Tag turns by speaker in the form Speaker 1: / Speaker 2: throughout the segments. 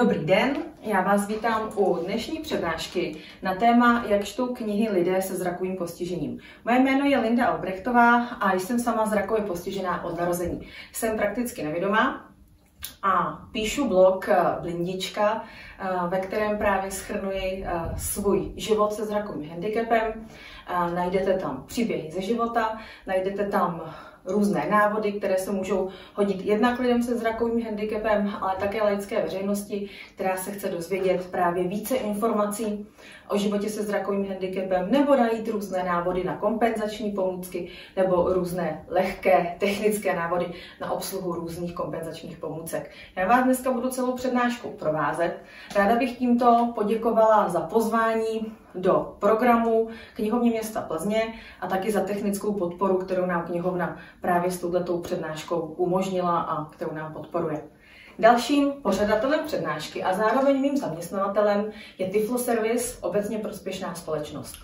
Speaker 1: Dobrý den, já vás vítám u dnešní přednášky na téma, jak čtou knihy lidé se zrakovým postižením. Moje jméno je Linda Albrechtová a jsem sama zrakově postižená od narození. Jsem prakticky nevědomá a píšu blog Blindička, ve kterém právě schrnuji svůj život se zrakovým handicapem. Najdete tam příběhy ze života, najdete tam různé návody, které se můžou hodit jednak lidem se zrakovým handicapem, ale také laické veřejnosti, která se chce dozvědět právě více informací o životě se zrakovým handicapem, nebo najít různé návody na kompenzační pomůcky, nebo různé lehké technické návody na obsluhu různých kompenzačních pomůcek. Já vás dneska budu celou přednášku provázet. Ráda bych tímto poděkovala za pozvání do programu knihovny města Plzně a taky za technickou podporu, kterou nám knihovna právě s touto přednáškou umožnila a kterou nám podporuje. Dalším pořadatelem přednášky a zároveň mým zaměstnavatelem je Tiflo Service, obecně prospěšná společnost.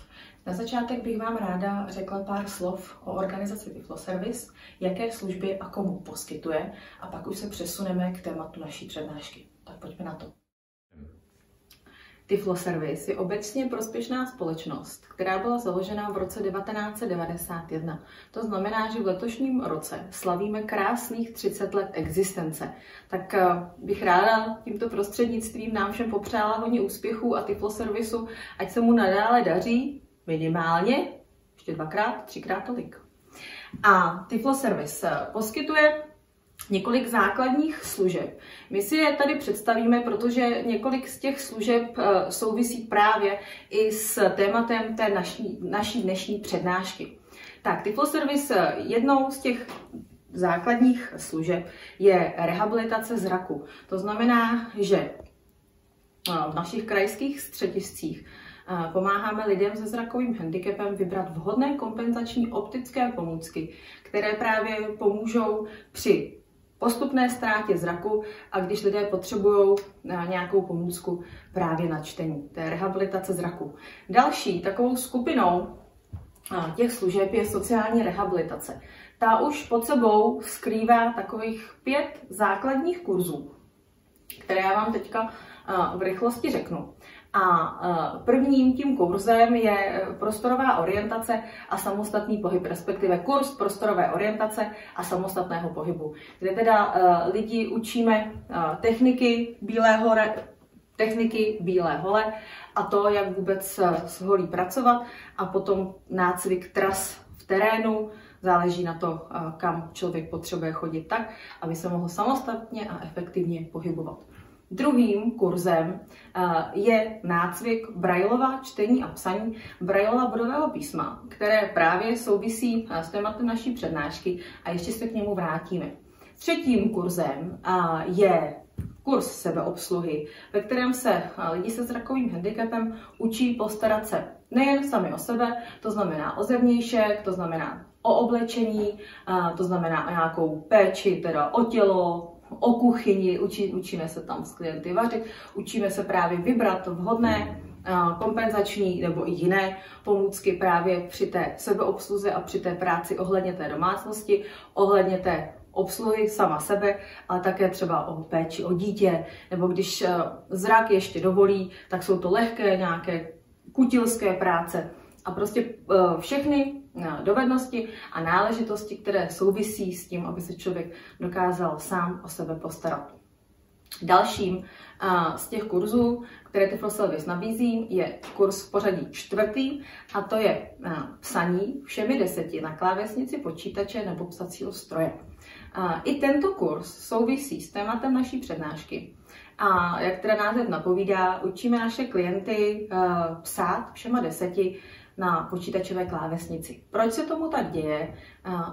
Speaker 1: Na začátek bych vám ráda řekla pár slov o organizaci Tiflo Service, jaké služby a komu poskytuje a pak už se přesuneme k tématu naší přednášky. Tak pojďme na to. Tiflo Service je obecně prospěšná společnost, která byla založena v roce 1991. To znamená, že v letošním roce slavíme krásných 30 let existence. Tak eh, bych ráda tímto prostřednictvím nám všem popřála hodně úspěchů a Tiflo Servisu, ať se mu nadále daří minimálně ještě dvakrát, třikrát tolik. A Tiflo Service eh, poskytuje několik základních služeb. My si je tady představíme, protože několik z těch služeb eh, souvisí právě i s tématem té naší, naší dnešní přednášky. Tak, Tiflo Service, eh, jednou z těch základních služeb je rehabilitace zraku. To znamená, že eh, v našich krajských střediscích pomáháme lidem se zrakovým handicapem vybrat vhodné kompenzační optické pomůcky, které právě pomůžou při postupné ztrátě zraku a když lidé potřebují eh, nějakou pomůcku právě na čtení. To je rehabilitace zraku. Další takovou skupinou eh, těch služeb je sociální rehabilitace. Ta už pod sebou skrývá takových pět základních kurzů, které já vám teďka eh, v rychlosti řeknu. A e, prvním tím kurzem je e, prostorová orientace a samostatný pohyb, respektive kurz prostorové orientace a samostatného pohybu, kde teda e, lidi učíme techniky bílého techniky bílé hole a to, jak vůbec s holí pracovat a potom nácvik tras v terénu, záleží na to, kam člověk potřebuje chodit tak, aby se mohl samostatně a efektivně pohybovat. Druhým kurzem eh, je nácvik Braillova čtení a psaní Braillova bodového písma, které právě souvisí eh, s tématem naší přednášky a ještě se k němu vrátíme. Třetím kurzem eh, je kurz sebeobsluhy, ve kterém se lidi se zrakovým handicapem učí postarat se nejen sami o sebe, to znamená o zevnějšek, to znamená o oblečení, to znamená o nějakou péči, teda o tělo, o kuchyni, učí, učíme se tam s klienty vařit, učíme se právě vybrat vhodné kompenzační nebo i jiné pomůcky právě při té sebeobsluze a při té práci ohledně té domácnosti, ohledně té obsluhy sama sebe, ale také třeba o péči o dítě, nebo když zrak ještě dovolí, tak jsou to lehké nějaké kutilské práce, a prostě eh, všechny eh, dovednosti a náležitosti, které souvisí s tím, aby se člověk dokázal sám o sebe postarat. Dalším eh, z těch kurzů, které Tiflo Service nabízí, je kurz v pořadí čtvrtý a to je psaní všemi deseti na klávesnici počítače nebo psacího stroje. I tento kurz souvisí s tématem naší přednášky. A jak teda název napovídá, učíme naše klienty psát všema deseti na počítačové klávesnici. Proč se tomu tak děje,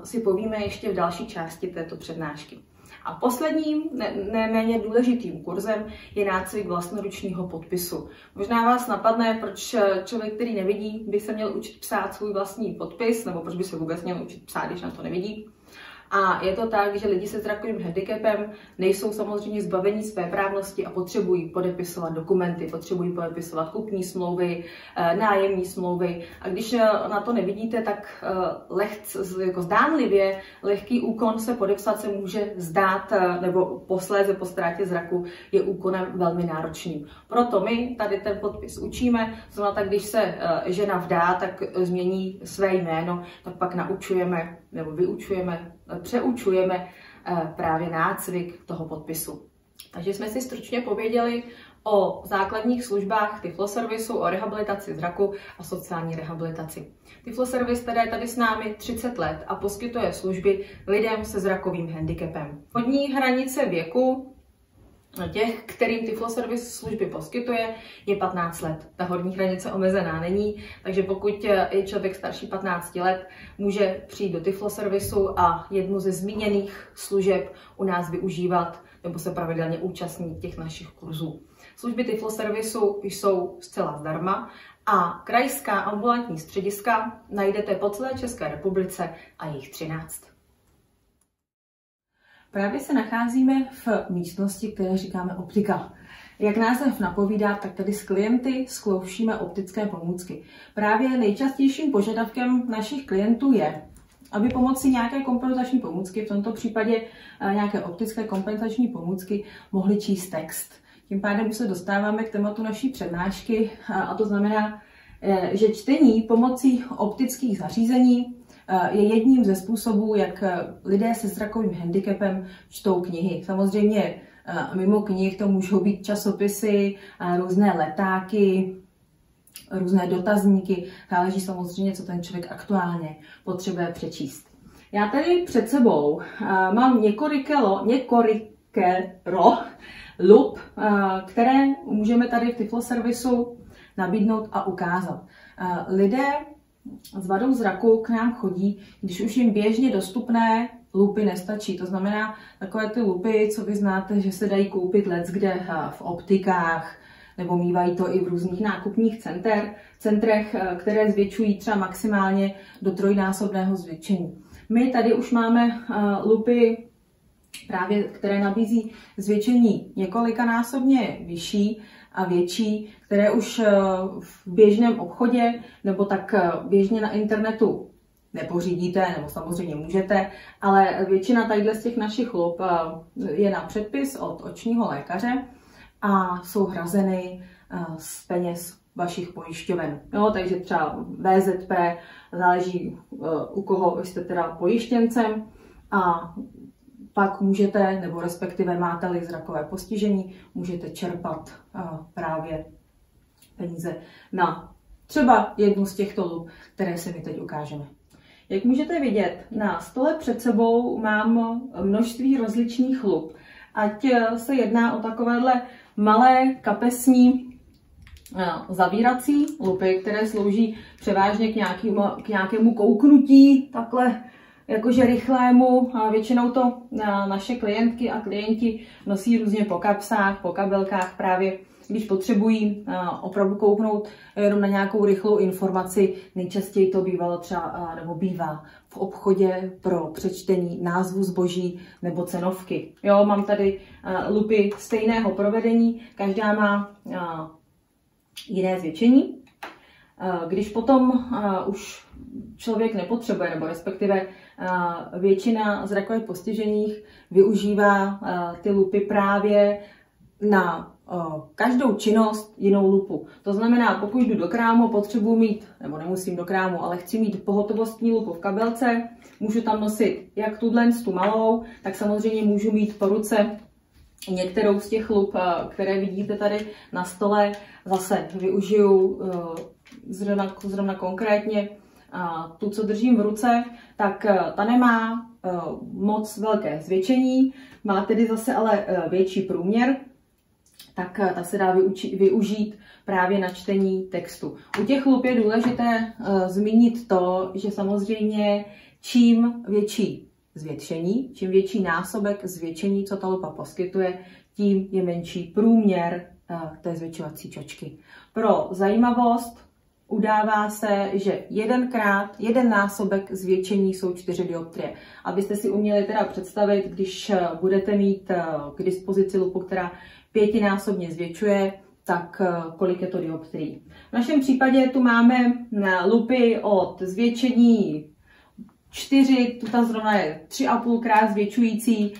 Speaker 1: si povíme ještě v další části této přednášky. A posledním, neméně ne důležitým kurzem je nácvik vlastnoručního podpisu. Možná vás napadne, proč člověk, který nevidí, by se měl učit psát svůj vlastní podpis, nebo proč by se vůbec měl učit psát, když na to nevidí. A je to tak, že lidi se zrakovým handicapem nejsou samozřejmě zbavení své právnosti a potřebují podepisovat dokumenty, potřebují podepisovat kupní smlouvy, eh, nájemní smlouvy. A když eh, na to nevidíte, tak eh, lehc, jako zdánlivě lehký úkon se podepsat se může zdát, nebo posléze po ztrátě zraku je úkonem velmi náročným. Proto my tady ten podpis učíme, znamená tak, když se žena vdá, tak změní své jméno, tak pak naučujeme nebo vyučujeme přeučujeme eh, právě nácvik toho podpisu. Takže jsme si stručně pověděli o základních službách Tiflo Servisu, o rehabilitaci zraku a sociální rehabilitaci. Tiflo Service tedy je tady s námi 30 let a poskytuje služby lidem se zrakovým handicapem. Hodní hranice věku těch, kterým Tiflo Service služby poskytuje, je 15 let. Ta horní hranice omezená není, takže pokud je člověk starší 15 let, může přijít do Tiflo Servisu a jednu ze zmíněných služeb u nás využívat nebo se pravidelně účastnit těch našich kurzů. Služby Tiflo Servisu jsou zcela zdarma a krajská ambulantní střediska najdete po celé České republice a jich 13. Právě se nacházíme v místnosti, které říkáme optika. Jak název napovídá, tak tady s klienty zkoušíme optické pomůcky. Právě nejčastějším požadavkem našich klientů je, aby pomocí nějaké kompenzační pomůcky, v tomto případě eh, nějaké optické kompenzační pomůcky, mohli číst text. Tím pádem se dostáváme k tématu naší přednášky a to znamená, eh, že čtení pomocí optických zařízení je jedním ze způsobů, jak eh, lidé se zrakovým handicapem čtou knihy. Samozřejmě eh, mimo knih to můžou být časopisy, různé letáky, různé dotazníky. Záleží samozřejmě, co ten člověk aktuálně potřebuje přečíst. Já tady před sebou eh, mám několikero, několikero lup, které můžeme tady v Tiflo servisu nabídnout a ukázat. Lidé s vadou zraku k nám chodí, když už jim běžně dostupné lupy nestačí. To znamená takové ty lupy, co vy znáte, že se dají koupit let kde eh, v optikách, nebo mývají to i v různých nákupních center, centrech, eh, které zvětšují třeba maximálně do trojnásobného zvětšení. My tady už máme eh, lupy, právě, které nabízí zvětšení několikanásobně vyšší, a větší, které už eh, v běžném obchodě nebo tak eh, běžně na internetu nepořídíte, nebo samozřejmě můžete, ale většina tady z těch našich lup eh, je na předpis od očního lékaře a jsou hrazeny z peněz vašich pojišťoven. Jo, takže třeba VZP záleží u koho jste teda pojištěncem a pak můžete, nebo respektive máte-li zrakové postižení, můžete čerpat právě peníze na třeba jednu z těchto lup, které se mi teď ukážeme. Jak můžete vidět, na stole před sebou mám množství rozličných lup. Ať se jedná o takovéhle malé kapesní zavírací lupy, které slouží převážně k nějakému, k nějakému kouknutí takhle jakože rychlému. Většinou to naše klientky a klienti nosí různě po kapsách, po kabelkách právě když potřebují opravdu kouknout jenom na nějakou rychlou informaci, nejčastěji to bývalo třeba, nebo bývá v obchodě pro přečtení názvu zboží nebo cenovky. Jo, mám tady lupy stejného provedení, každá má jiné zvětšení. Když potom už člověk nepotřebuje, nebo respektive většina zrakově postižených využívá ty lupy právě na každou činnost jinou lupu. To znamená, pokud jdu do krámu, potřebuji mít, nebo nemusím do krámu, ale chci mít pohotovostní lupu v kabelce, můžu tam nosit jak tuhle tu malou, tak samozřejmě můžu mít po ruce některou z těch lup, které vidíte tady na stole. Zase využiju zrovna, zrovna konkrétně tu, co držím v ruce, tak eh, ta nemá eh, moc velké zvětšení, má tedy zase ale eh, větší průměr, tak ta se dá využít právě na čtení textu. U těch lup je důležité zmínit to, že samozřejmě čím větší zvětšení, čím větší násobek zvětšení, co ta lupa poskytuje, tím je menší průměr té zvětšovací čočky. Pro zajímavost udává se, že jedenkrát, jeden násobek zvětšení jsou 4 dioptrie. Abyste si uměli teda představit, když eh, budete mít eh, k dispozici lupu, která pětinásobně zvětšuje, tak eh, kolik je to dioptrií. V našem případě tu máme lupy od zvětšení 4, tu ta zrovna je 3,5 krát zvětšující,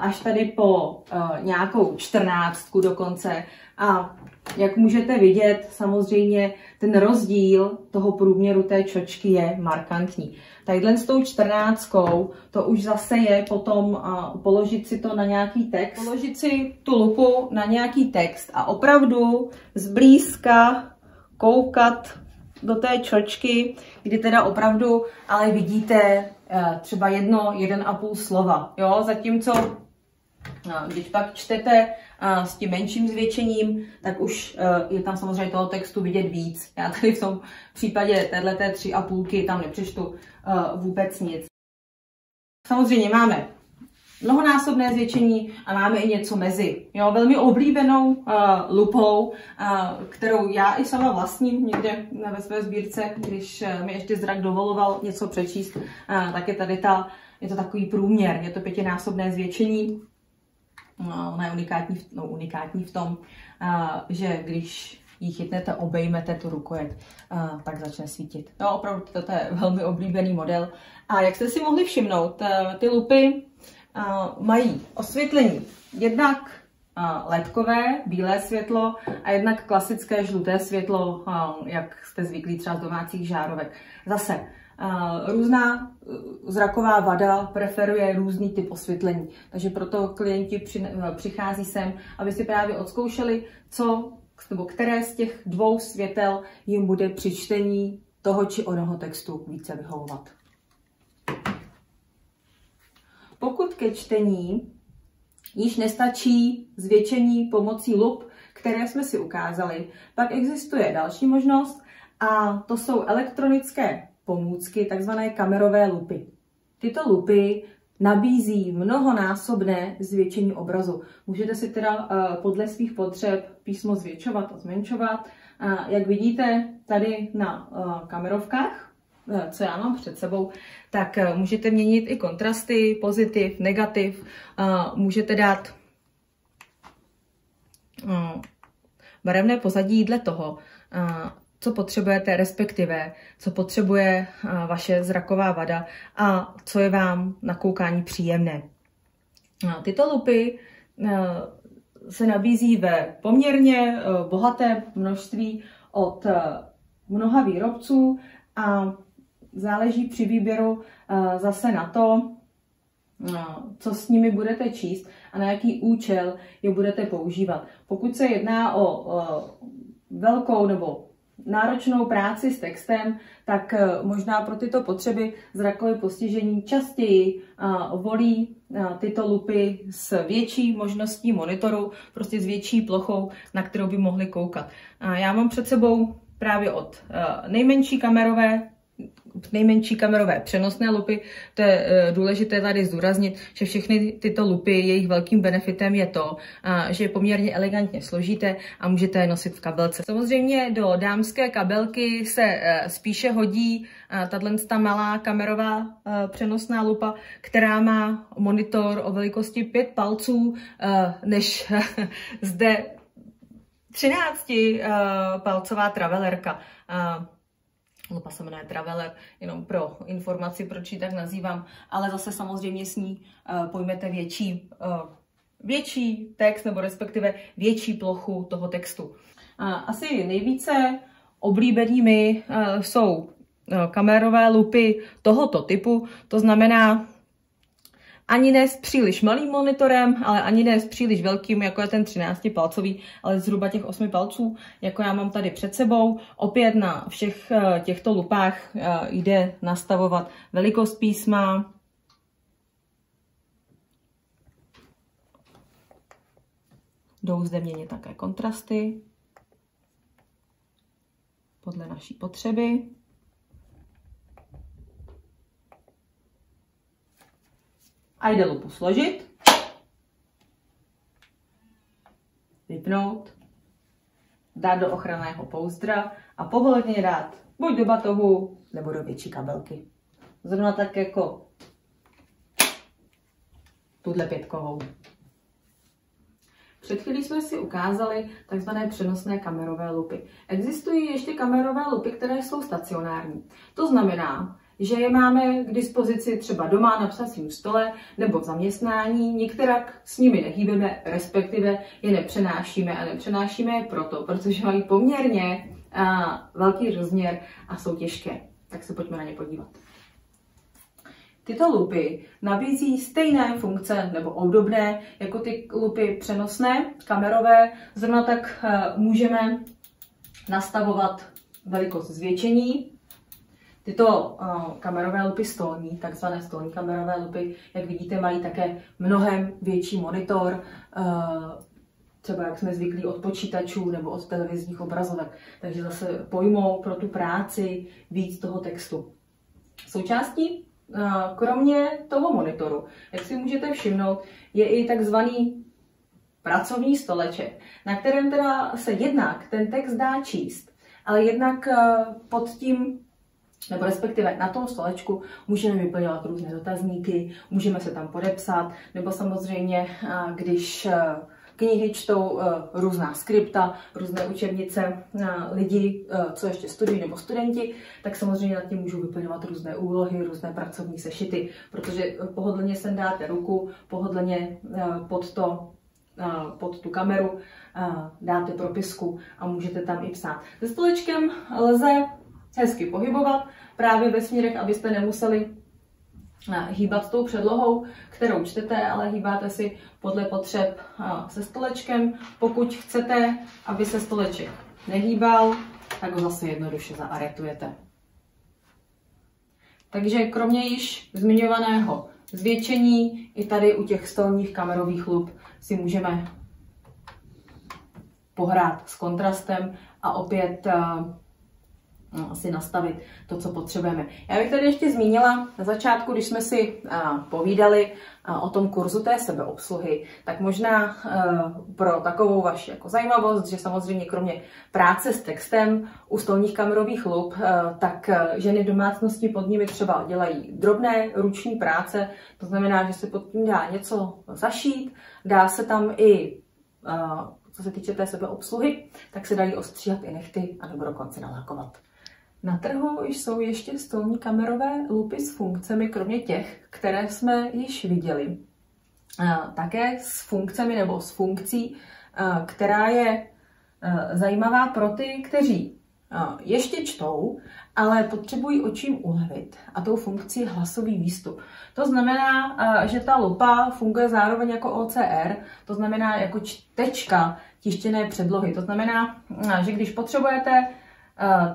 Speaker 1: až tady po nějakou 14 dokonce. A jak můžete vidět, samozřejmě ten rozdíl toho průměru té čočky je markantní. Tadyhle s tou čtrnáctkou, to už zase je potom uh, položit si to na nějaký text, položit si tu lupu na nějaký text a opravdu zblízka koukat do té čočky, kdy teda opravdu ale vidíte uh, třeba jedno, jeden a půl slova, jo, zatímco když pak čtete s tím menším zvětšením, tak už je tam samozřejmě toho textu vidět víc. Já tady v tom případě téhleté tři a půlky tam nepřečtu e, vůbec nic. Samozřejmě máme mnohonásobné zvětšení a máme i něco mezi. Jo, velmi oblíbenou uh, lupou, uh, kterou já i sama vlastním někde ve své sbírce, když uh, mi ještě zrak dovoloval něco přečíst, uh, tak je tady ta, je to takový průměr, je to pětinásobné zvětšení No, ona je unikátní, no, unikátní v tom, že když ji chytnete, obejmete tu rukojet, tak začne svítit. No opravdu toto je velmi oblíbený model. A jak jste si mohli všimnout, ty lupy mají osvětlení jednak ledkové, bílé světlo a jednak klasické žluté světlo, jak jste zvyklí třeba z domácích žárovek. Zase Různá uh, zraková vada preferuje různý typ osvětlení, takže proto klienti přichází sem, aby si právě odzkoušeli, co nebo které z těch dvou světel jim bude při čtení toho či onoho textu více vyhovovat. Pokud ke čtení již nestačí zvětšení pomocí lup, které jsme si ukázali, pak existuje další možnost a to jsou elektronické pomůcky, takzvané kamerové lupy. Tyto lupy nabízí mnohonásobné zvětšení obrazu. Můžete si teda uh, podle svých potřeb písmo zvětšovat a zmenšovat. Jak vidíte tady na uh, kamerovkách, co já mám před sebou, tak můžete měnit i kontrasty, pozitiv, negativ. Můžete dát barevné pozadí dle toho, co potřebujete, respektive co potřebuje vaše zraková vada a co je vám na koukání příjemné. Tyto lupy se nabízí ve poměrně bohaté množství od mnoha výrobců a záleží při výběru zase na to, co s nimi budete číst a na jaký účel je budete používat. Pokud se jedná o velkou nebo náročnou práci s textem, tak eh, možná pro tyto potřeby zrakové postižení častěji eh, volí eh, tyto lupy s větší možností monitoru, prostě s větší plochou, na kterou by mohli koukat. Já mám před sebou právě od nejmenší kamerové nejmenší kamerové přenosné lupy. To je eh, důležité tady zdůraznit, že všechny tyto lupy, jejich velkým benefitem je to, že je poměrně elegantně složité a můžete je nosit v kabelce. Samozřejmě do dámské kabelky se eh, spíše hodí eh, tato malá kamerová přenosná lupa, která má monitor o velikosti 5 palců, než zde 13 palcová travelerka. Lupa se jmenuje Traveler, jenom pro informaci, proč ji tak nazývám, ale zase samozřejmě s ní uh, pojmete větší, uh, větší text, nebo respektive větší plochu toho textu. Uh, asi nejvíce oblíbenými jsou kamerové lupy tohoto typu, to znamená ani ne s příliš malým monitorem, ale ani ne s příliš velkým, jako je ten 13-palcový, ale zhruba těch 8 palců, jako já mám tady před sebou. Opět na všech eh, těchto lupách eh, jde nastavovat velikost písma, Jdou zde měnit také kontrasty podle naší potřeby. A jde lupu složit, vypnout, dát do ochranného pouzdra a pohodlně dát buď do batohu, nebo do větší kabelky. Zrovna tak jako tuhle pětkovou. Před chvílí jsme si ukázali tzv. přenosné kamerové lupy. Existují ještě kamerové lupy, které jsou stacionární. To znamená, že je máme k dispozici třeba doma na psacím stole nebo v zaměstnání, některak s nimi nehýbeme, respektive je nepřenášíme a nepřenášíme je proto, protože mají poměrně a, velký rozměr a jsou těžké. Tak se pojďme na ně podívat. Tyto lupy nabízí stejné funkce nebo obdobné jako ty lupy přenosné, kamerové. Zrovna tak můžeme nastavovat velikost zvětšení, Tyto uh, kamerové lupy stolní, takzvané stolní kamerové lupy, jak vidíte, mají také mnohem větší monitor, uh, třeba jak jsme zvyklí od počítačů nebo od televizních obrazovek. Takže zase pojmou pro tu práci víc toho textu. Součástí, uh, kromě toho monitoru, jak si můžete všimnout, je i takzvaný pracovní stoleček, na kterém teda se jednak ten text dá číst, ale jednak pod tím nebo respektive na tom stolečku můžeme vyplňovat různé dotazníky, můžeme se tam podepsat, nebo samozřejmě, když knihy čtou různá skripta, různé učebnice lidi, co ještě studují nebo studenti, tak samozřejmě nad tím můžou vyplňovat různé úlohy, různé pracovní sešity, protože pohodlně sem dáte ruku, pohodlně pod to pod tu kameru dáte propisku a můžete tam i psát. Se stolečkem lze hezky pohybovat, právě ve směrech, abyste nemuseli eh, hýbat tou předlohou, kterou čtete, ale hýbáte si podle potřeb eh, se stolečkem. Pokud chcete, aby se stoleček nehýbal, tak ho zase jednoduše zaaretujete. Takže kromě již zmiňovaného zvětšení, i tady u těch stolních kamerových lup si můžeme pohrát s kontrastem a opět No, asi nastavit to, co potřebujeme. Já bych tady ještě zmínila na začátku, když jsme si povídali o tom kurzu té sebeobsluhy, tak možná pro takovou vaši jako zajímavost, že samozřejmě kromě práce s textem u stolních kamerových lup, tak ženy v domácnosti pod nimi třeba dělají drobné ruční práce, to znamená, že se pod tím dá něco zašít, dá se tam i co se týče té sebeobsluhy, tak se dají ostříhat i nechty a nebo dokonce nalákovat. Na trhu jsou ještě stolní kamerové lupy s funkcemi, kromě těch, které jsme již viděli. Také s funkcemi nebo s funkcí, která je zajímavá pro ty, kteří ještě čtou, ale potřebují očím ulevit a tou funkcí hlasový výstup. To znamená, že ta lupa funguje zároveň jako OCR, to znamená jako čtečka tištěné předlohy. To znamená, že když potřebujete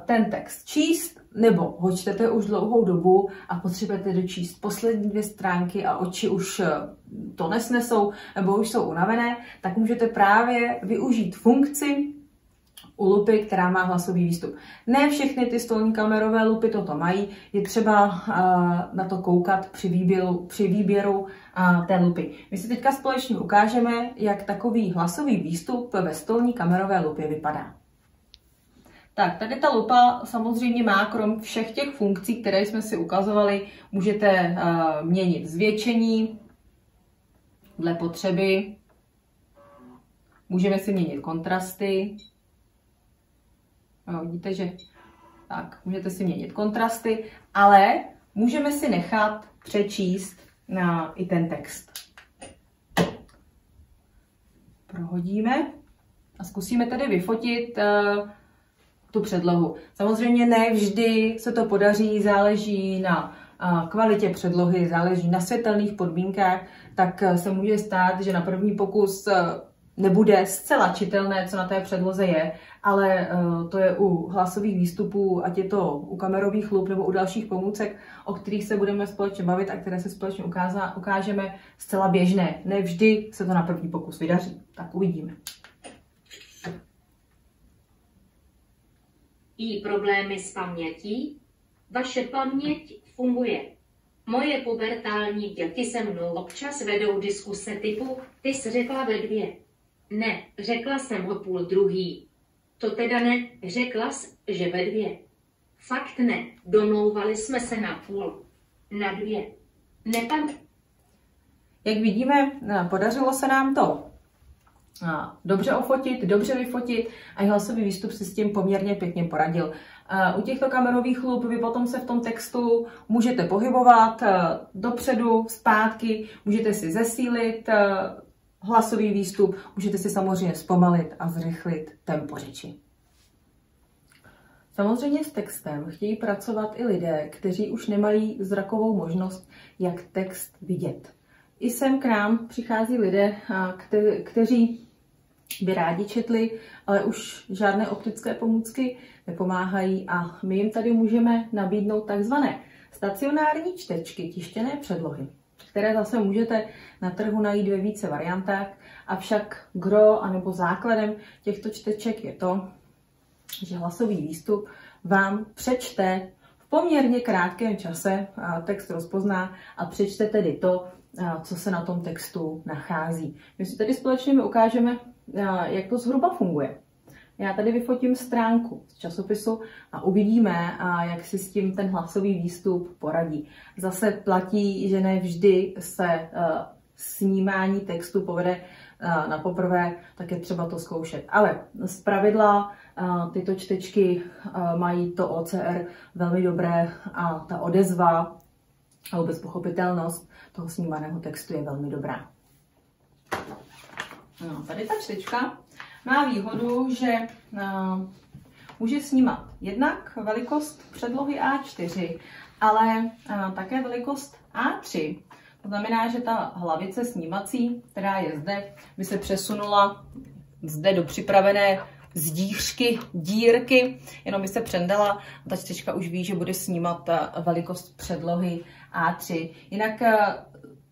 Speaker 1: ten text číst, nebo ho čtete už dlouhou dobu a potřebujete dočíst poslední dvě stránky a oči už eh, to nesnesou, nebo už jsou unavené, tak můžete právě využít funkci u lupy, která má hlasový výstup. Ne všechny ty stolní kamerové lupy toto mají, je třeba uh, na to koukat při výběru, při výběru uh, té lupy. My si teďka společně ukážeme, jak takový hlasový výstup ve stolní kamerové lupě vypadá. Tak, tady ta lupa samozřejmě má krom všech těch funkcí, které jsme si ukazovali, můžete uh, měnit zvětšení dle potřeby, můžeme si měnit kontrasty. No, vidíte, že tak, můžete si měnit kontrasty, ale můžeme si nechat přečíst na i ten text. Prohodíme a zkusíme tedy vyfotit uh, tu předlohu. Samozřejmě ne vždy se to podaří, záleží na kvalitě předlohy, záleží na světelných podmínkách, tak e, se může stát, že na první pokus e, nebude zcela čitelné, co na té předloze je, ale e, to je u hlasových výstupů, ať je to u kamerových lup nebo u dalších pomůcek, o kterých se budeme společně bavit a které se společně ukážeme, zcela běžné. Ne vždy se to na první pokus vydaří. Tak uvidíme.
Speaker 2: I problémy s pamětí? Vaše paměť funguje. Moje pubertální děti se mnou občas vedou diskuse typu ty jsi řekla ve dvě. Ne, řekla jsem o půl druhý. To teda ne, řekla jsi, že ve dvě. Fakt ne, domlouvali jsme se na půl. Na dvě. Nepam...
Speaker 1: Jak vidíme, podařilo se nám to dobře ofotit, dobře vyfotit a hlasový výstup si s tím poměrně pěkně poradil. U těchto kamerových lup vy potom se v tom textu můžete pohybovat dopředu, zpátky, můžete si zesílit hlasový výstup, můžete si samozřejmě zpomalit a zrychlit tempo řeči. Samozřejmě s textem chtějí pracovat i lidé, kteří už nemají zrakovou možnost, jak text vidět. I sem k nám přichází lidé, kte- kteří by rádi četli, ale už žádné optické pomůcky nepomáhají a my jim tady můžeme nabídnout takzvané stacionární čtečky, tištěné předlohy, které zase můžete na trhu najít ve více variantách, avšak gro anebo základem těchto čteček je to, že hlasový výstup vám přečte v poměrně krátkém čase, text rozpozná a přečte tedy to, co se na tom textu nachází. My si tady společně ukážeme, jak to zhruba funguje. Já tady vyfotím stránku z časopisu a uvidíme, jak si s tím ten hlasový výstup poradí. Zase platí, že ne vždy se snímání textu povede na poprvé, tak je třeba to zkoušet. Ale z pravidla tyto čtečky mají to OCR velmi dobré a ta odezva a vůbec pochopitelnost toho snímaného textu je velmi dobrá. No, tady ta čtečka má výhodu, že může snímat jednak velikost předlohy A4, ale také velikost A3. To znamená, že ta hlavice snímací, která je zde, by se přesunula zde do připravené zdířky, dírky, jenom by se přendala. Ta čtečka už ví, že bude snímat eh, velikost předlohy A3. Jinak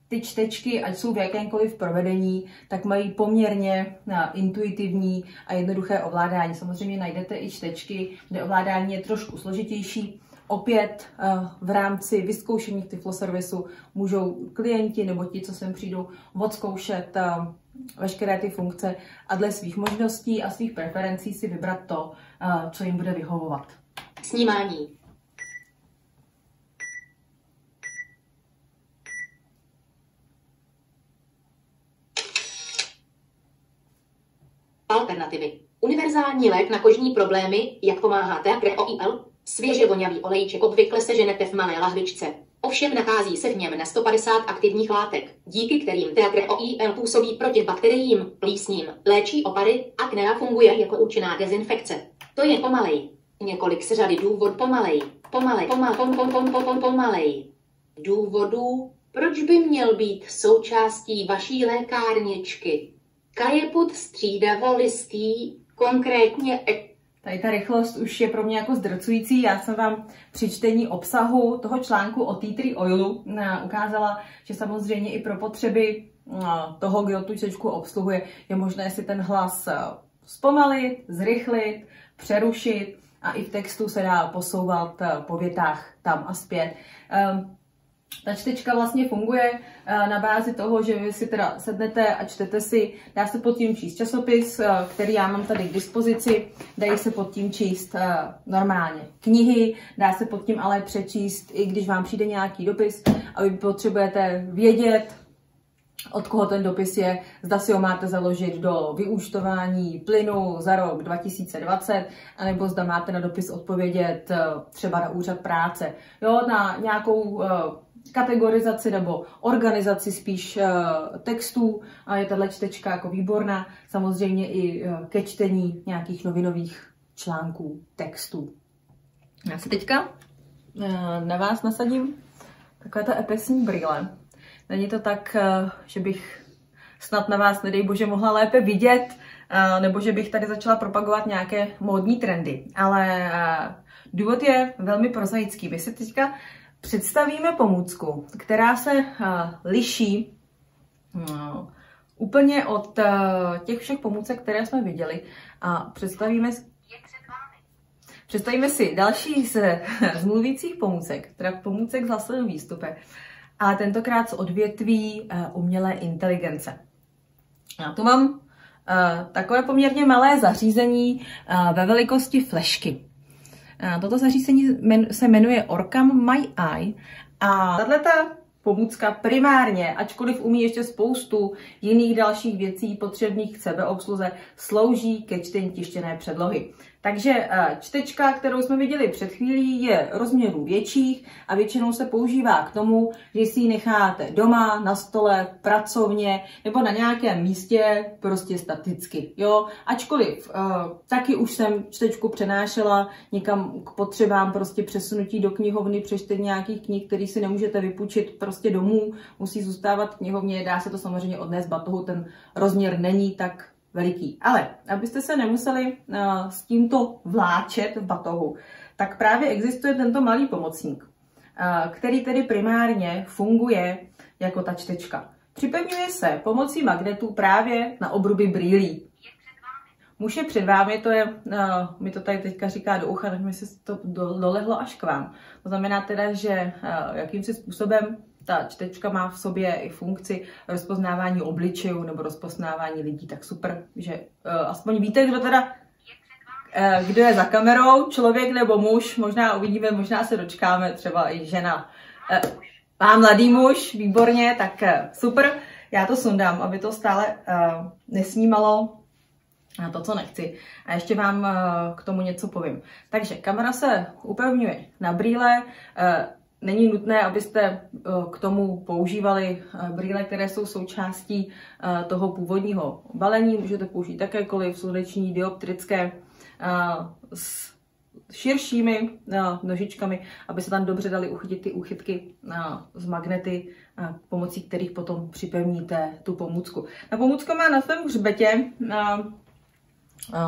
Speaker 1: ty čtečky, ať jsou v jakémkoliv provedení, tak mají poměrně intuitivní a jednoduché ovládání. Samozřejmě najdete i čtečky, kde ovládání je trošku složitější, Opět eh, v rámci vyzkoušení Tifloservisu můžou klienti nebo ti, co sem přijdou, odzkoušet eh, veškeré ty funkce a dle svých možností a svých preferencí si vybrat to, eh, co jim bude vyhovovat.
Speaker 2: Snímání. Alternativy. Univerzální lék na kožní problémy, jak pomáhá Teatre OIL, Svěže vonavý olejček obvykle seženete v malé lahvičce. Ovšem nachází se v něm na 150 aktivních látek, díky kterým Teatre OIL působí proti bakteriím, plísním, léčí opary, aknea funguje jako účinná dezinfekce. To je pomalej. Několik z řady důvod pomalej. Pomalej, pomal, pom, pom, pom, pom, pom, pomalej. Důvodů, proč by měl být součástí vaší lékárničky. Kajeput střídavolistý, konkrétně
Speaker 1: Tady ta rychlost už je pro mě jako zdrcující. Já jsem vám při čtení obsahu toho článku o tea tree oilu eh, ukázala, že samozřejmě i pro potřeby eh, toho, kdo tu čtečku obsluhuje, je možné si ten hlas eh, zpomalit, zrychlit, přerušit a i v textu se dá posouvat po větách tam a zpět. Ta čtečka vlastně funguje eh, na bázi toho, že vy si teda sednete a čtete si, dá se pod tím číst časopis, eh, který já mám tady k dispozici, dají se pod tím číst eh, normálně knihy, dá se pod tím ale přečíst, i když vám přijde nějaký dopis a vy potřebujete vědět, od koho ten dopis je, zda si ho máte založit do vyúčtování plynu za rok 2020, anebo zda máte na dopis odpovědět třeba na úřad práce, jo, na nějakou kategorizaci nebo organizaci spíš uh, textů a je tahle čtečka jako výborná. Samozřejmě i uh, ke čtení nějakých novinových článků, textů. Já si teďka uh, na vás nasadím takové ta epesní brýle. Není to tak, že bych snad na vás, nedej bože, mohla lépe vidět, nebo že bych tady začala propagovat nějaké módní trendy. Ale důvod je velmi prozaický. My si teďka představíme pomůcku, která se uh, liší uh, úplně od uh, těch všech pomůcek, které jsme viděli a představíme Představíme si další z, z mluvících pomůcek, teda pomůcek s hlasovým výstupem, a tentokrát z odvětví uh, umělé inteligence. Já tu mám takové poměrně malé zařízení ve velikosti flešky. Toto zařízení se jmenuje Orcam My Eye a tato pomůcka primárně, ačkoliv umí ještě spoustu jiných dalších věcí potřebných k sebeobsluze, slouží ke čtení tištěné předlohy. Takže eh, čtečka, kterou jsme viděli před chvílí, je rozměrů větších a většinou se používá k tomu, že si ji necháte doma, na stole, pracovně nebo na nějakém místě prostě staticky. Jo? Ačkoliv uh, taky už jsem čtečku přenášela někam k potřebám prostě přesunutí do knihovny, přečtení nějakých knih, který si nemůžete vypůjčit prostě domů, musí zůstávat v knihovně, dá se to samozřejmě odnést batohu, ten rozměr není tak veliký. Ale abyste se nemuseli uh, s tímto vláčet v batohu, tak právě existuje tento malý pomocník, uh, který tedy primárně funguje jako ta čtečka. Připevňuje se pomocí magnetů právě na obruby brýlí. Muž je před vámi, to je, uh, mi to tady teďka říká do ucha, tak mi se to dolehlo až k vám. To znamená teda, že uh, jakýmsi způsobem ta čtečka má v sobě i funkci rozpoznávání obličejů nebo rozpoznávání lidí, tak super, že uh, aspoň víte, kdo teda uh, kdo je za kamerou, člověk nebo muž, možná uvidíme, možná se dočkáme, třeba i žena. Uh, má mladý muž, výborně, tak uh, super. Já to sundám, aby to stále uh, nesnímalo na to, co nechci. A ještě vám uh, k tomu něco povím. Takže kamera se upevňuje na brýle, uh, Není nutné, abyste eh, k tomu používali eh, brýle, které jsou součástí eh, toho původního balení. Můžete použít takékoliv sluneční, dioptrické, s širšími nožičkami, aby se tam dobře dali uchytit ty úchytky z magnety, pomocí kterých potom připevníte tu pomůcku. Na pomůcka má na svém hřbetě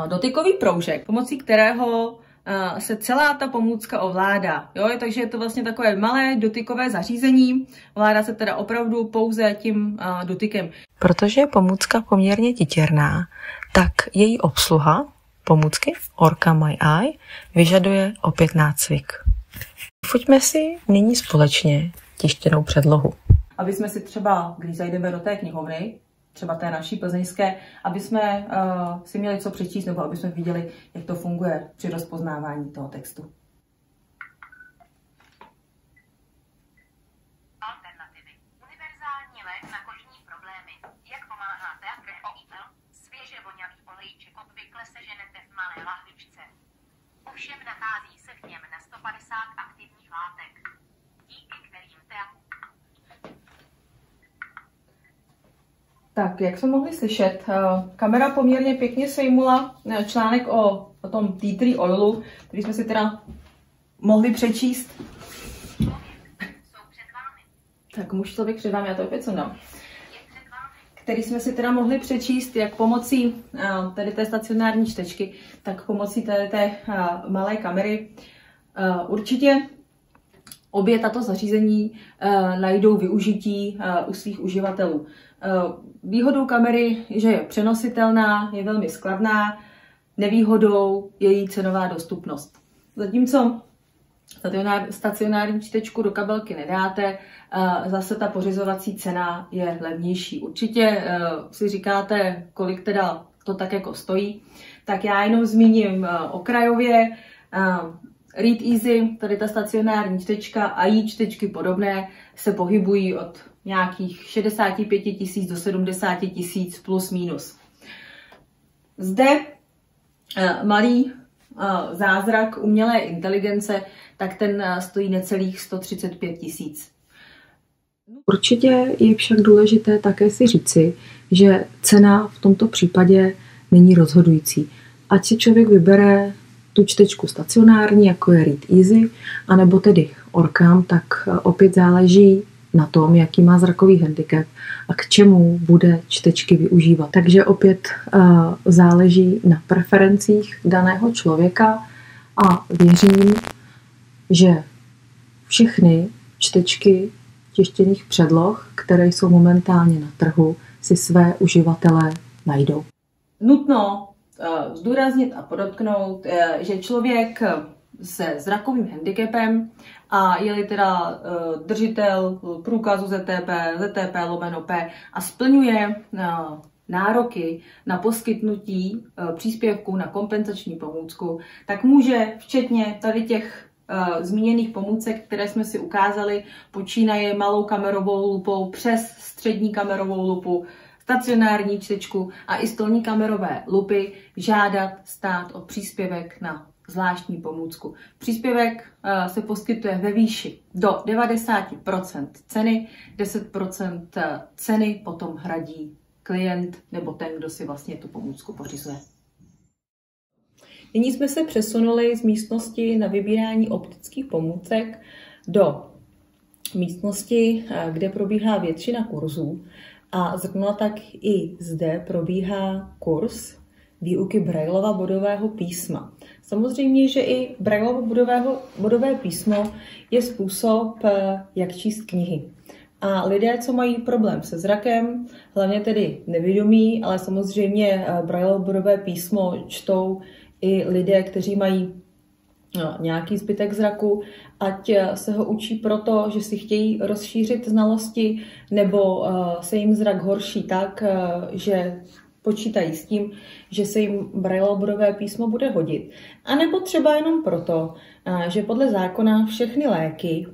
Speaker 1: dotykový proužek, pomocí kterého se celá ta pomůcka ovládá. Jo? Takže je to vlastně takové malé dotykové zařízení. Ovládá se teda opravdu pouze tím dotykem.
Speaker 3: Protože je pomůcka poměrně titěrná, tak její obsluha pomůcky Orca My Eye vyžaduje opět nácvik. Foťme si nyní společně tištěnou předlohu.
Speaker 1: Aby jsme si třeba, když zajdeme do té knihovny, třeba té naší plzeňské, aby jsme uh, si měli co přečíst nebo aby jsme viděli, jak to funguje při rozpoznávání toho textu.
Speaker 2: Alternativy. Univerzální lék na kožní problémy. Jak pomáhá teatr OIL? Svěže vonavý olejček obvykle seženete v malé lahvičce. Ovšem nachází se v něm na 150 aktivních látek. Díky kterým teatr
Speaker 1: Tak, jak jsme mohli slyšet, eh, kamera poměrně pěkně sejmula eh, článek o, o tom tea tree oilu, který jsme si teda mohli přečíst. Tak, muž člověk před vámi, já to opět sundám. Který jsme si teda mohli přečíst jak pomocí eh, tady té stacionární čtečky, tak pomocí té, té malé kamery. Určitě obě tato zařízení najdou využití u svých uživatelů. Eh, výhodou kamery je, že je přenositelná, je velmi skladná, nevýhodou je její cenová dostupnost. Zatímco stacionární čtečku do kabelky nedáte, eh, zase ta pořizovací cena je levnější. Určitě eh, si říkáte, kolik teda to tak jako stojí, tak já jenom zmíním okrajově Read Easy, tady ta stacionární čtečka a jí čtečky podobné se pohybují od nějakých 65 tisíc do 70 tisíc plus minus. Zde uh, malý uh, zázrak umělé inteligence, tak ten uh, stojí necelých 135 tisíc.
Speaker 3: Určitě je však důležité také si říci, že cena v tomto případě není rozhodující. Ať si člověk vybere tu čtečku stacionární, jako je Read Easy, anebo tedy Orkam, tak opět záleží na tom, jaký má zrakový handicap a k čemu bude čtečky využívat. Takže opět uh, záleží na preferencích daného člověka a věřím, že všechny čtečky tištěných předloh, které jsou momentálně na trhu, si své uživatele najdou.
Speaker 1: Nutno zdůraznit a podotknout, uh, že člověk se zrakovým handicapem a je-li teda držitel průkazu ZTP, ZTP lomeno P a splňuje nároky na poskytnutí eh, příspěvku na kompenzační pomůcku, tak může včetně tady těch zmíněných pomůcek, které jsme si ukázali, počínaje malou kamerovou lupou přes střední kamerovou lupu, stacionární čtečku a i stolní kamerové lupy žádat stát o příspěvek na zvláštní pomůcku. Příspěvek uh, se poskytuje ve výši do 90% ceny, 10% ceny potom hradí klient nebo ten, kdo si vlastně tu pomůcku pořizuje. Nyní jsme se přesunuli z místnosti na vybírání optických pomůcek do místnosti, eh, kde probíhá většina kurzů. A zrovna tak i zde probíhá kurz výuky Braillova bodového písma. Samozřejmě, že i Braillovo bodového, bodové písmo je způsob, eh, jak číst knihy. A lidé, co mají problém se zrakem, hlavně tedy nevědomí, ale samozřejmě eh, Braillovo bodové písmo čtou i lidé, kteří mají no, nějaký zbytek zraku, ať eh, se ho učí proto, že si chtějí rozšířit znalosti, nebo se jim zrak horší tak, že počítají s tím, že se jim Brailleoborové písmo bude hodit. A nebo třeba jenom proto, že podle zákona všechny léky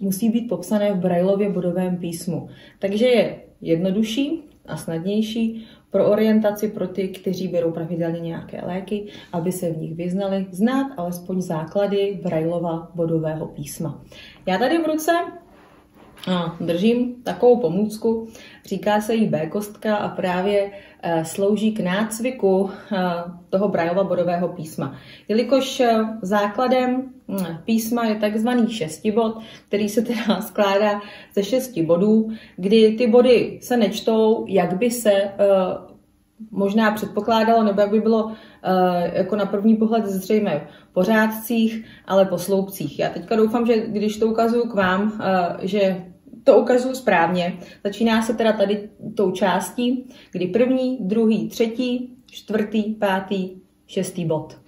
Speaker 1: musí být popsané v Braillově bodovém písmu. Takže je jednodušší a snadnější pro orientaci pro ty, kteří berou pravidelně nějaké léky, aby se v nich vyznali, znát alespoň základy Braillova bodového písma. Já tady v ruce držím takovou pomůcku, říká se jí B kostka a právě e, slouží k nácviku e, toho Braillova bodového písma. Jelikož e, základem písma je takzvaný šestibod, který se teda skládá ze šesti bodů, kdy ty body se nečtou, jak by se možná předpokládalo, nebo jak by bylo jako na první pohled zřejmě po řádcích, ale po sloupcích. Já teďka doufám, že když to ukazuju k vám, že to ukazuju správně. Začíná se teda tady tou částí, kdy první, druhý, třetí, čtvrtý, pátý, šestý bod.